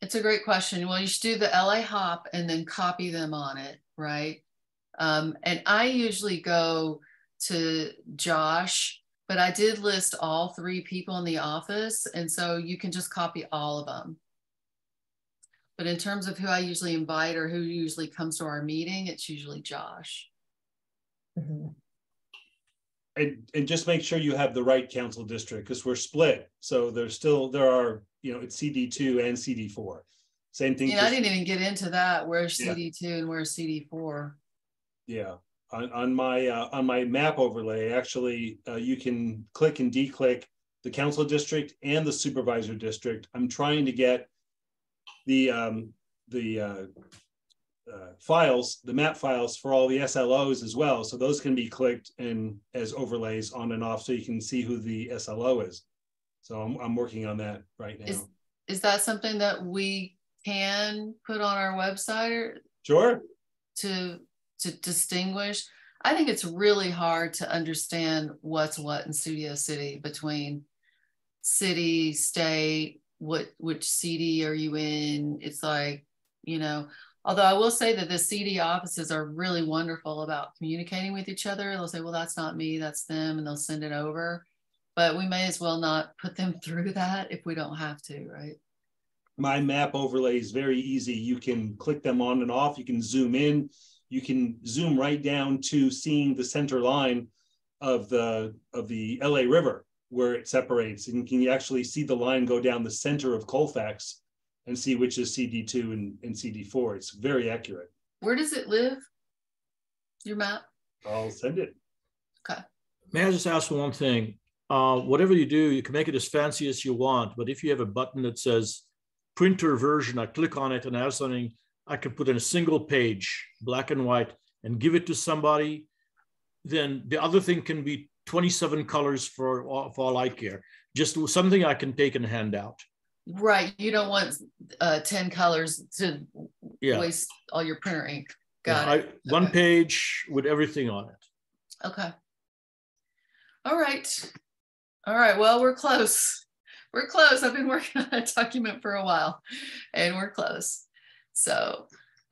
It's a great question. Well, you should do the LA-HOP and then copy them on it, right? Um, and I usually go to Josh, but I did list all three people in the office. And so you can just copy all of them. But in terms of who I usually invite or who usually comes to our meeting, it's usually Josh. Mm-hmm. And, and just make sure you have the right council district because we're split. So there's still, there are, you know, it's CD2 and CD4. Same thing. Know, I didn't even get into that. Where's yeah. CD2 and where's CD4? Yeah. On, on my uh, on my map overlay, actually, uh, you can click and declick the council district and the supervisor district. I'm trying to get the um, the uh, uh, files, the map files for all the SLOs as well. So those can be clicked and as overlays on and off, so you can see who the SLO is. So I'm, I'm working on that right now. Is, is that something that we can put on our website? Or sure. To to distinguish. I think it's really hard to understand what's what in Studio City between city, state, what which CD are you in? It's like, you know, although I will say that the CD offices are really wonderful about communicating with each other. They'll say, well, that's not me, that's them, and they'll send it over. But we may as well not put them through that if we don't have to, right? My map overlay is very easy. You can click them on and off. You can zoom in. You can zoom right down to seeing the center line of the of the LA River where it separates and can you actually see the line go down the center of Colfax and see which is CD2 and, and CD4. It's very accurate. Where does it live? Your map? I'll send it. Okay. May I just ask one thing? uh, whatever you do, you can make it as fancy as you want. But if you have a button that says printer version, I click on it and I have something I can put in a single page, black and white, and give it to somebody. Then the other thing can be 27 colors for, for all I care. Just something I can take and hand out. Right. You don't want uh, 10 colors to Yeah. waste all your printer ink. Yeah, Got I- it. One Okay. page with everything on it. Okay. All right. All right. Well, we're close. We're close. I've been working on that document for a while and we're close. So,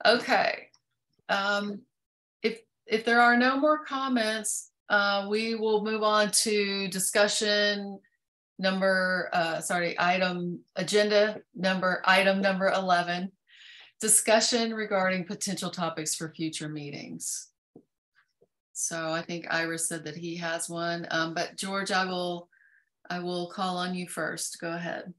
okay. Um, if, if there are no more comments, uh, we will move on to discussion number, uh, sorry, item, agenda number, item number 11. Discussion regarding potential topics for future meetings. So I think Iris said that he has one, um, but George, I will, I will call on you first. Go ahead.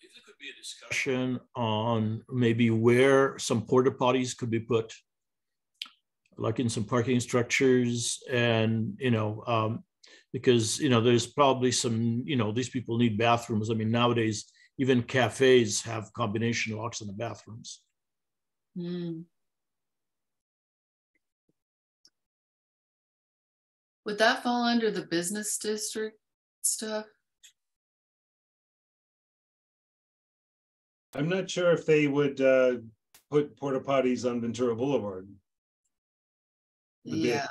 If there could be a discussion on maybe where some porta potties could be put, like in some parking structures and, you know, um, because, you know, there's probably some, you know, these people need bathrooms. I mean, nowadays, even cafes have combination locks in the bathrooms. Hmm. Would that fall under the business district stuff? I'm not sure if they would uh put porta potties on Ventura Boulevard. The big- Yeah,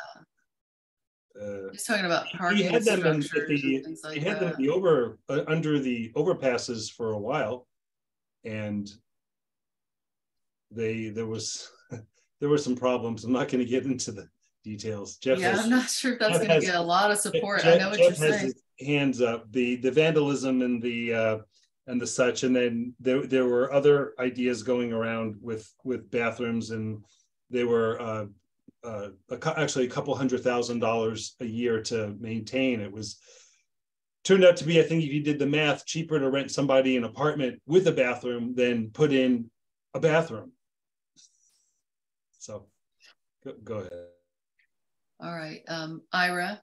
Uh, he's talking about parking had them in the, and things we like had them that. the over, uh, under the overpasses for a while. And they, there was, there were some problems. I'm not gonna get into the details. Jeff Yeah, has- I'm not sure if that's gonna get a lot of support. I Jeff- know what you're has saying. his Hands up, the, the vandalism and the, uh, and the such, and then there, there were other ideas going around with, with bathrooms and they were, uh, uh, a cou- actually a couple hundred thousand dollars a year to maintain. It was, turned out to be, I think if you did the math, cheaper to rent somebody an apartment with a bathroom than put in a bathroom. So, go, go ahead. All right, um, Ira,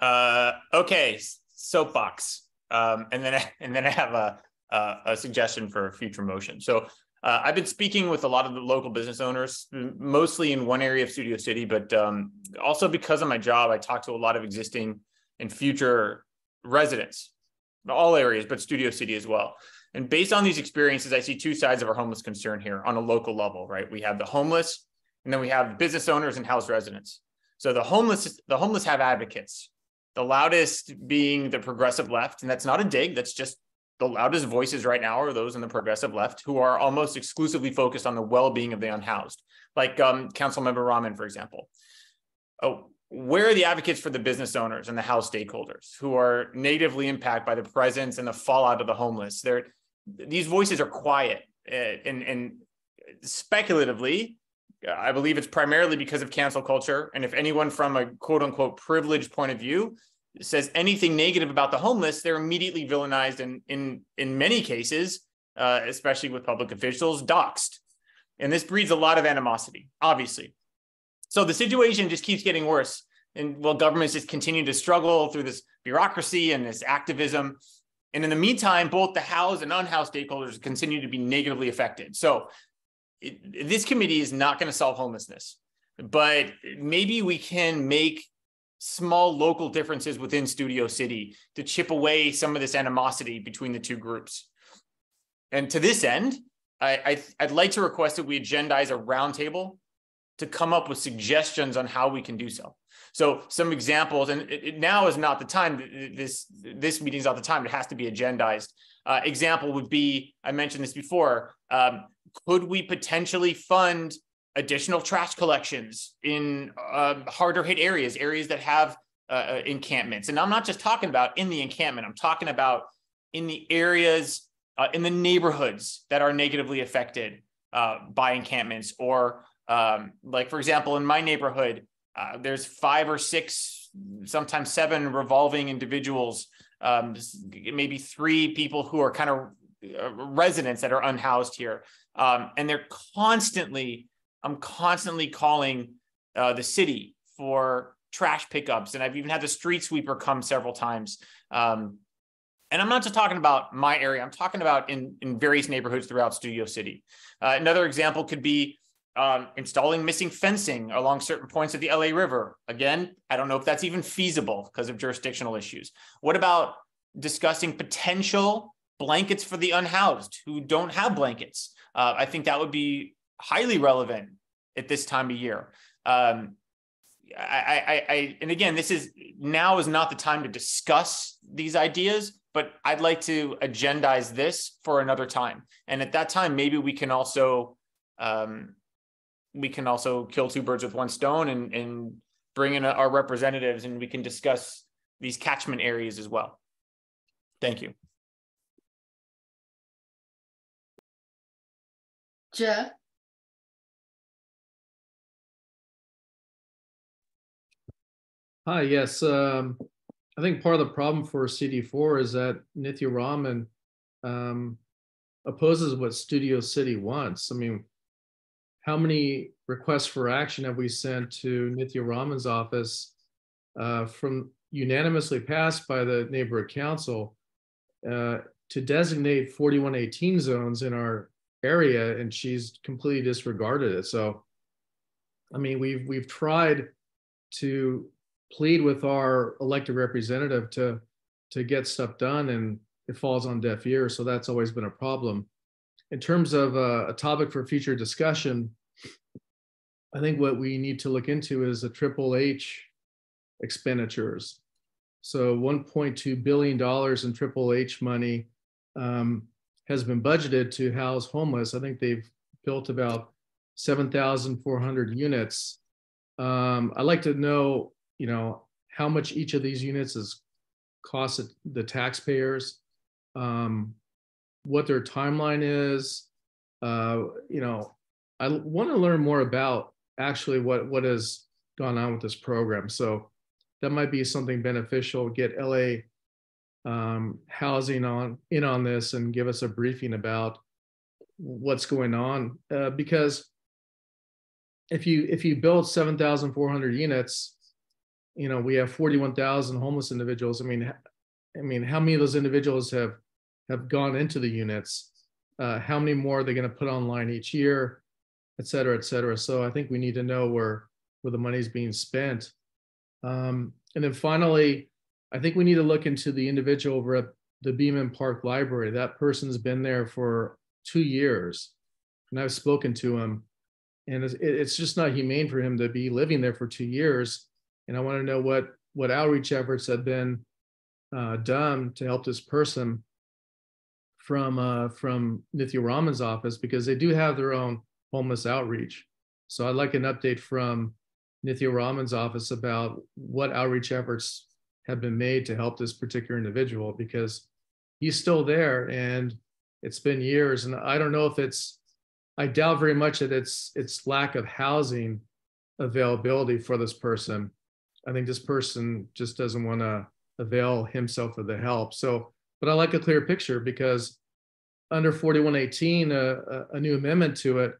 Uh, okay, soapbox. Um, and then I, and then I have a a, a suggestion for a future motion. So uh, I've been speaking with a lot of the local business owners, mostly in one area of Studio City, but um, also because of my job, I talk to a lot of existing and future residents, all areas, but Studio City as well. And based on these experiences, I see two sides of our homeless concern here on a local level, right? We have the homeless, and then we have business owners and house residents. So the homeless, the homeless have advocates. The loudest being the progressive left, and that's not a dig. That's just the loudest voices right now are those in the progressive left who are almost exclusively focused on the well-being of the unhoused, like um, Councilmember Raman, for example. Oh, where are the advocates for the business owners and the house stakeholders who are natively impacted by the presence and the fallout of the homeless? They're, these voices are quiet uh, and, and speculatively, I believe it's primarily because of cancel culture. And if anyone from a quote unquote privileged point of view says anything negative about the homeless, they're immediately villainized and in, in many cases, uh, especially with public officials, doxxed. And this breeds a lot of animosity, obviously. So the situation just keeps getting worse. And while governments just continue to struggle through this bureaucracy and this activism. And in the meantime, both the house and unhoused stakeholders continue to be negatively affected. So it, this committee is not going to solve homelessness, but maybe we can make small local differences within Studio City to chip away some of this animosity between the two groups. And to this end, I, I, would like to request that we agendize a roundtable to come up with suggestions on how we can do so. So some examples, and it, it now is not the time. This this meeting is not the time. It has to be agendized. Uh, example would be I mentioned this before. Um, could we potentially fund additional trash collections in uh, harder hit areas, areas that have uh, encampments? And I'm not just talking about in the encampment. I'm talking about in the areas uh, in the neighborhoods that are negatively affected uh, by encampments, or um, like for example, in my neighborhood, uh, there's five or six, sometimes seven revolving individuals, um, maybe three people who are kind of uh, residents that are unhoused here. Um, and they're constantly, I'm constantly calling uh, the city for trash pickups, and I've even had the street sweeper come several times. Um, and I'm not just talking about my area, I'm talking about in, in various neighborhoods throughout Studio City. Uh, another example could be um, installing missing fencing along certain points of the LA River. Again, I don't know if that's even feasible because of jurisdictional issues. What about discussing potential blankets for the unhoused who don't have blankets? Uh, I think that would be highly relevant at this time of year. Um, I, I, I, and again, this is now is not the time to discuss these ideas, but I'd like to agendize this for another time. And at that time, maybe we can also, um, we can also kill two birds with one stone and, and bring in our representatives and we can discuss these catchment areas as well. Thank you. Jeff? Hi, yes. Um, I think part of the problem for CD4 is that Nithya Raman um, opposes what Studio City wants. I mean, how many requests for action have we sent to Nithya Raman's office uh, from unanimously passed by the neighborhood council uh, to designate 4118 zones in our area, and she's completely disregarded it. So, I mean, we've we've tried to plead with our elected representative to to get stuff done and it falls on deaf ears so that's always been a problem. In terms of uh, a topic for future discussion i think what we need to look into is the triple h expenditures. So 1.2 billion dollars in triple h money um, has been budgeted to house homeless. I think they've built about 7400 units. Um, i'd like to know you know, how much each of these units is cost the taxpayers, um, what their timeline is. Uh, you know, I want to learn more about actually what what has gone on with this program. So that might be something beneficial. Get LA um, housing on in on this and give us a briefing about what's going on uh, because if you if you build 7,400 units you know, we have 41,000 homeless individuals. I mean, I mean, how many of those individuals have have gone into the units? Uh, how many more are they going to put online each year, et cetera, et cetera? So I think we need to know where where the money is being spent. Um, and then finally, I think we need to look into the individual over at the Beeman Park Library. That person's been there for two years, and I've spoken to him, and it's, it's just not humane for him to be living there for two years and I want to know what what outreach efforts have been uh, done to help this person from uh, from Nithya Raman's office because they do have their own homeless outreach. So I'd like an update from Nithya Raman's office about what outreach efforts have been made to help this particular individual because he's still there and it's been years and I don't know if it's I doubt very much that it's it's lack of housing availability for this person I think this person just doesn't want to avail himself of the help. So, but I like a clear picture because under 4118, a, a new amendment to it,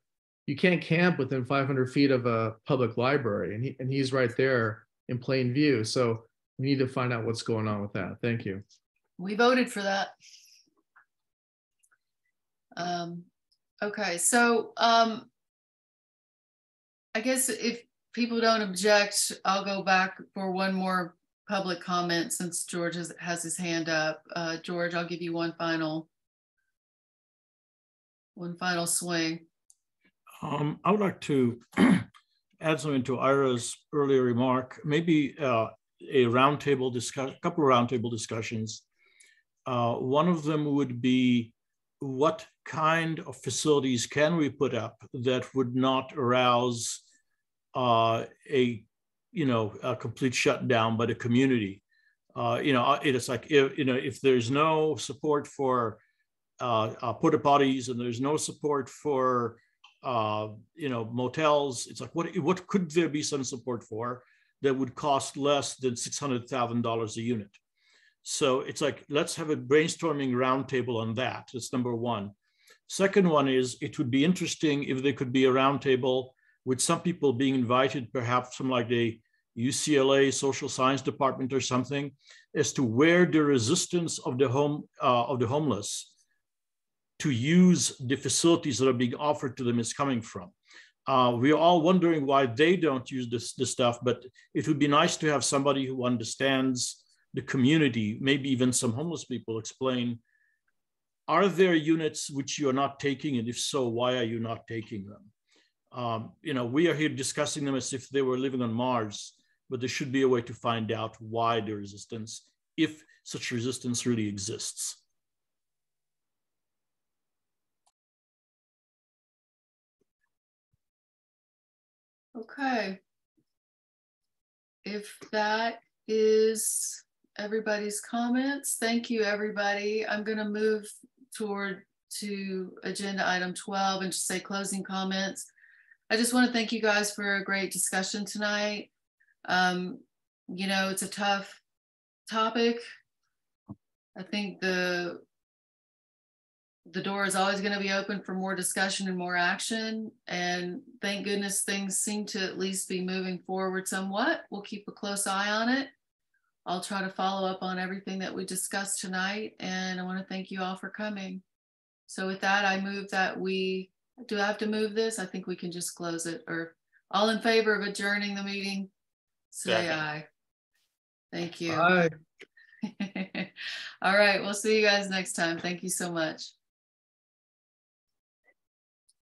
you can't camp within 500 feet of a public library, and he and he's right there in plain view. So we need to find out what's going on with that. Thank you. We voted for that. Um, okay, so um, I guess if people don't object, I'll go back for one more public comment since George has, has his hand up. Uh, George, I'll give you one final, one final swing. Um, I would like to add something to Ira's earlier remark, maybe uh, a roundtable discussion, a couple of roundtable discussions. Uh, one of them would be what kind of facilities can we put up that would not arouse uh, a you know a complete shutdown by the community. Uh, you know, it's like if you know if there's no support for uh, uh, porta potties and there's no support for uh, you know motels, it's like what what could there be some support for that would cost less than six hundred thousand dollars a unit? So it's like let's have a brainstorming roundtable on that. That's number one. Second one is it would be interesting if there could be a roundtable with some people being invited, perhaps from like the UCLA social science department or something as to where the resistance of the home uh, of the homeless to use the facilities that are being offered to them is coming from. Uh, we're all wondering why they don't use this, this stuff, but it would be nice to have somebody who understands the community, maybe even some homeless people explain, are there units which you are not taking? And if so, why are you not taking them? Um, you know, we are here discussing them as if they were living on Mars, but there should be a way to find out why the resistance, if such resistance really exists. Okay. If that is everybody's comments, thank you, everybody. I'm going to move toward to agenda item 12 and just say closing comments. I just want to thank you guys for a great discussion tonight. Um, you know, it's a tough topic. I think the the door is always going to be open for more discussion and more action. And thank goodness things seem to at least be moving forward somewhat. We'll keep a close eye on it. I'll try to follow up on everything that we discussed tonight. And I want to thank you all for coming. So with that, I move that we, do I have to move this? I think we can just close it or all in favor of adjourning the meeting, say Second. aye. Thank you. Aye. all right, we'll see you guys next time. Thank you so much.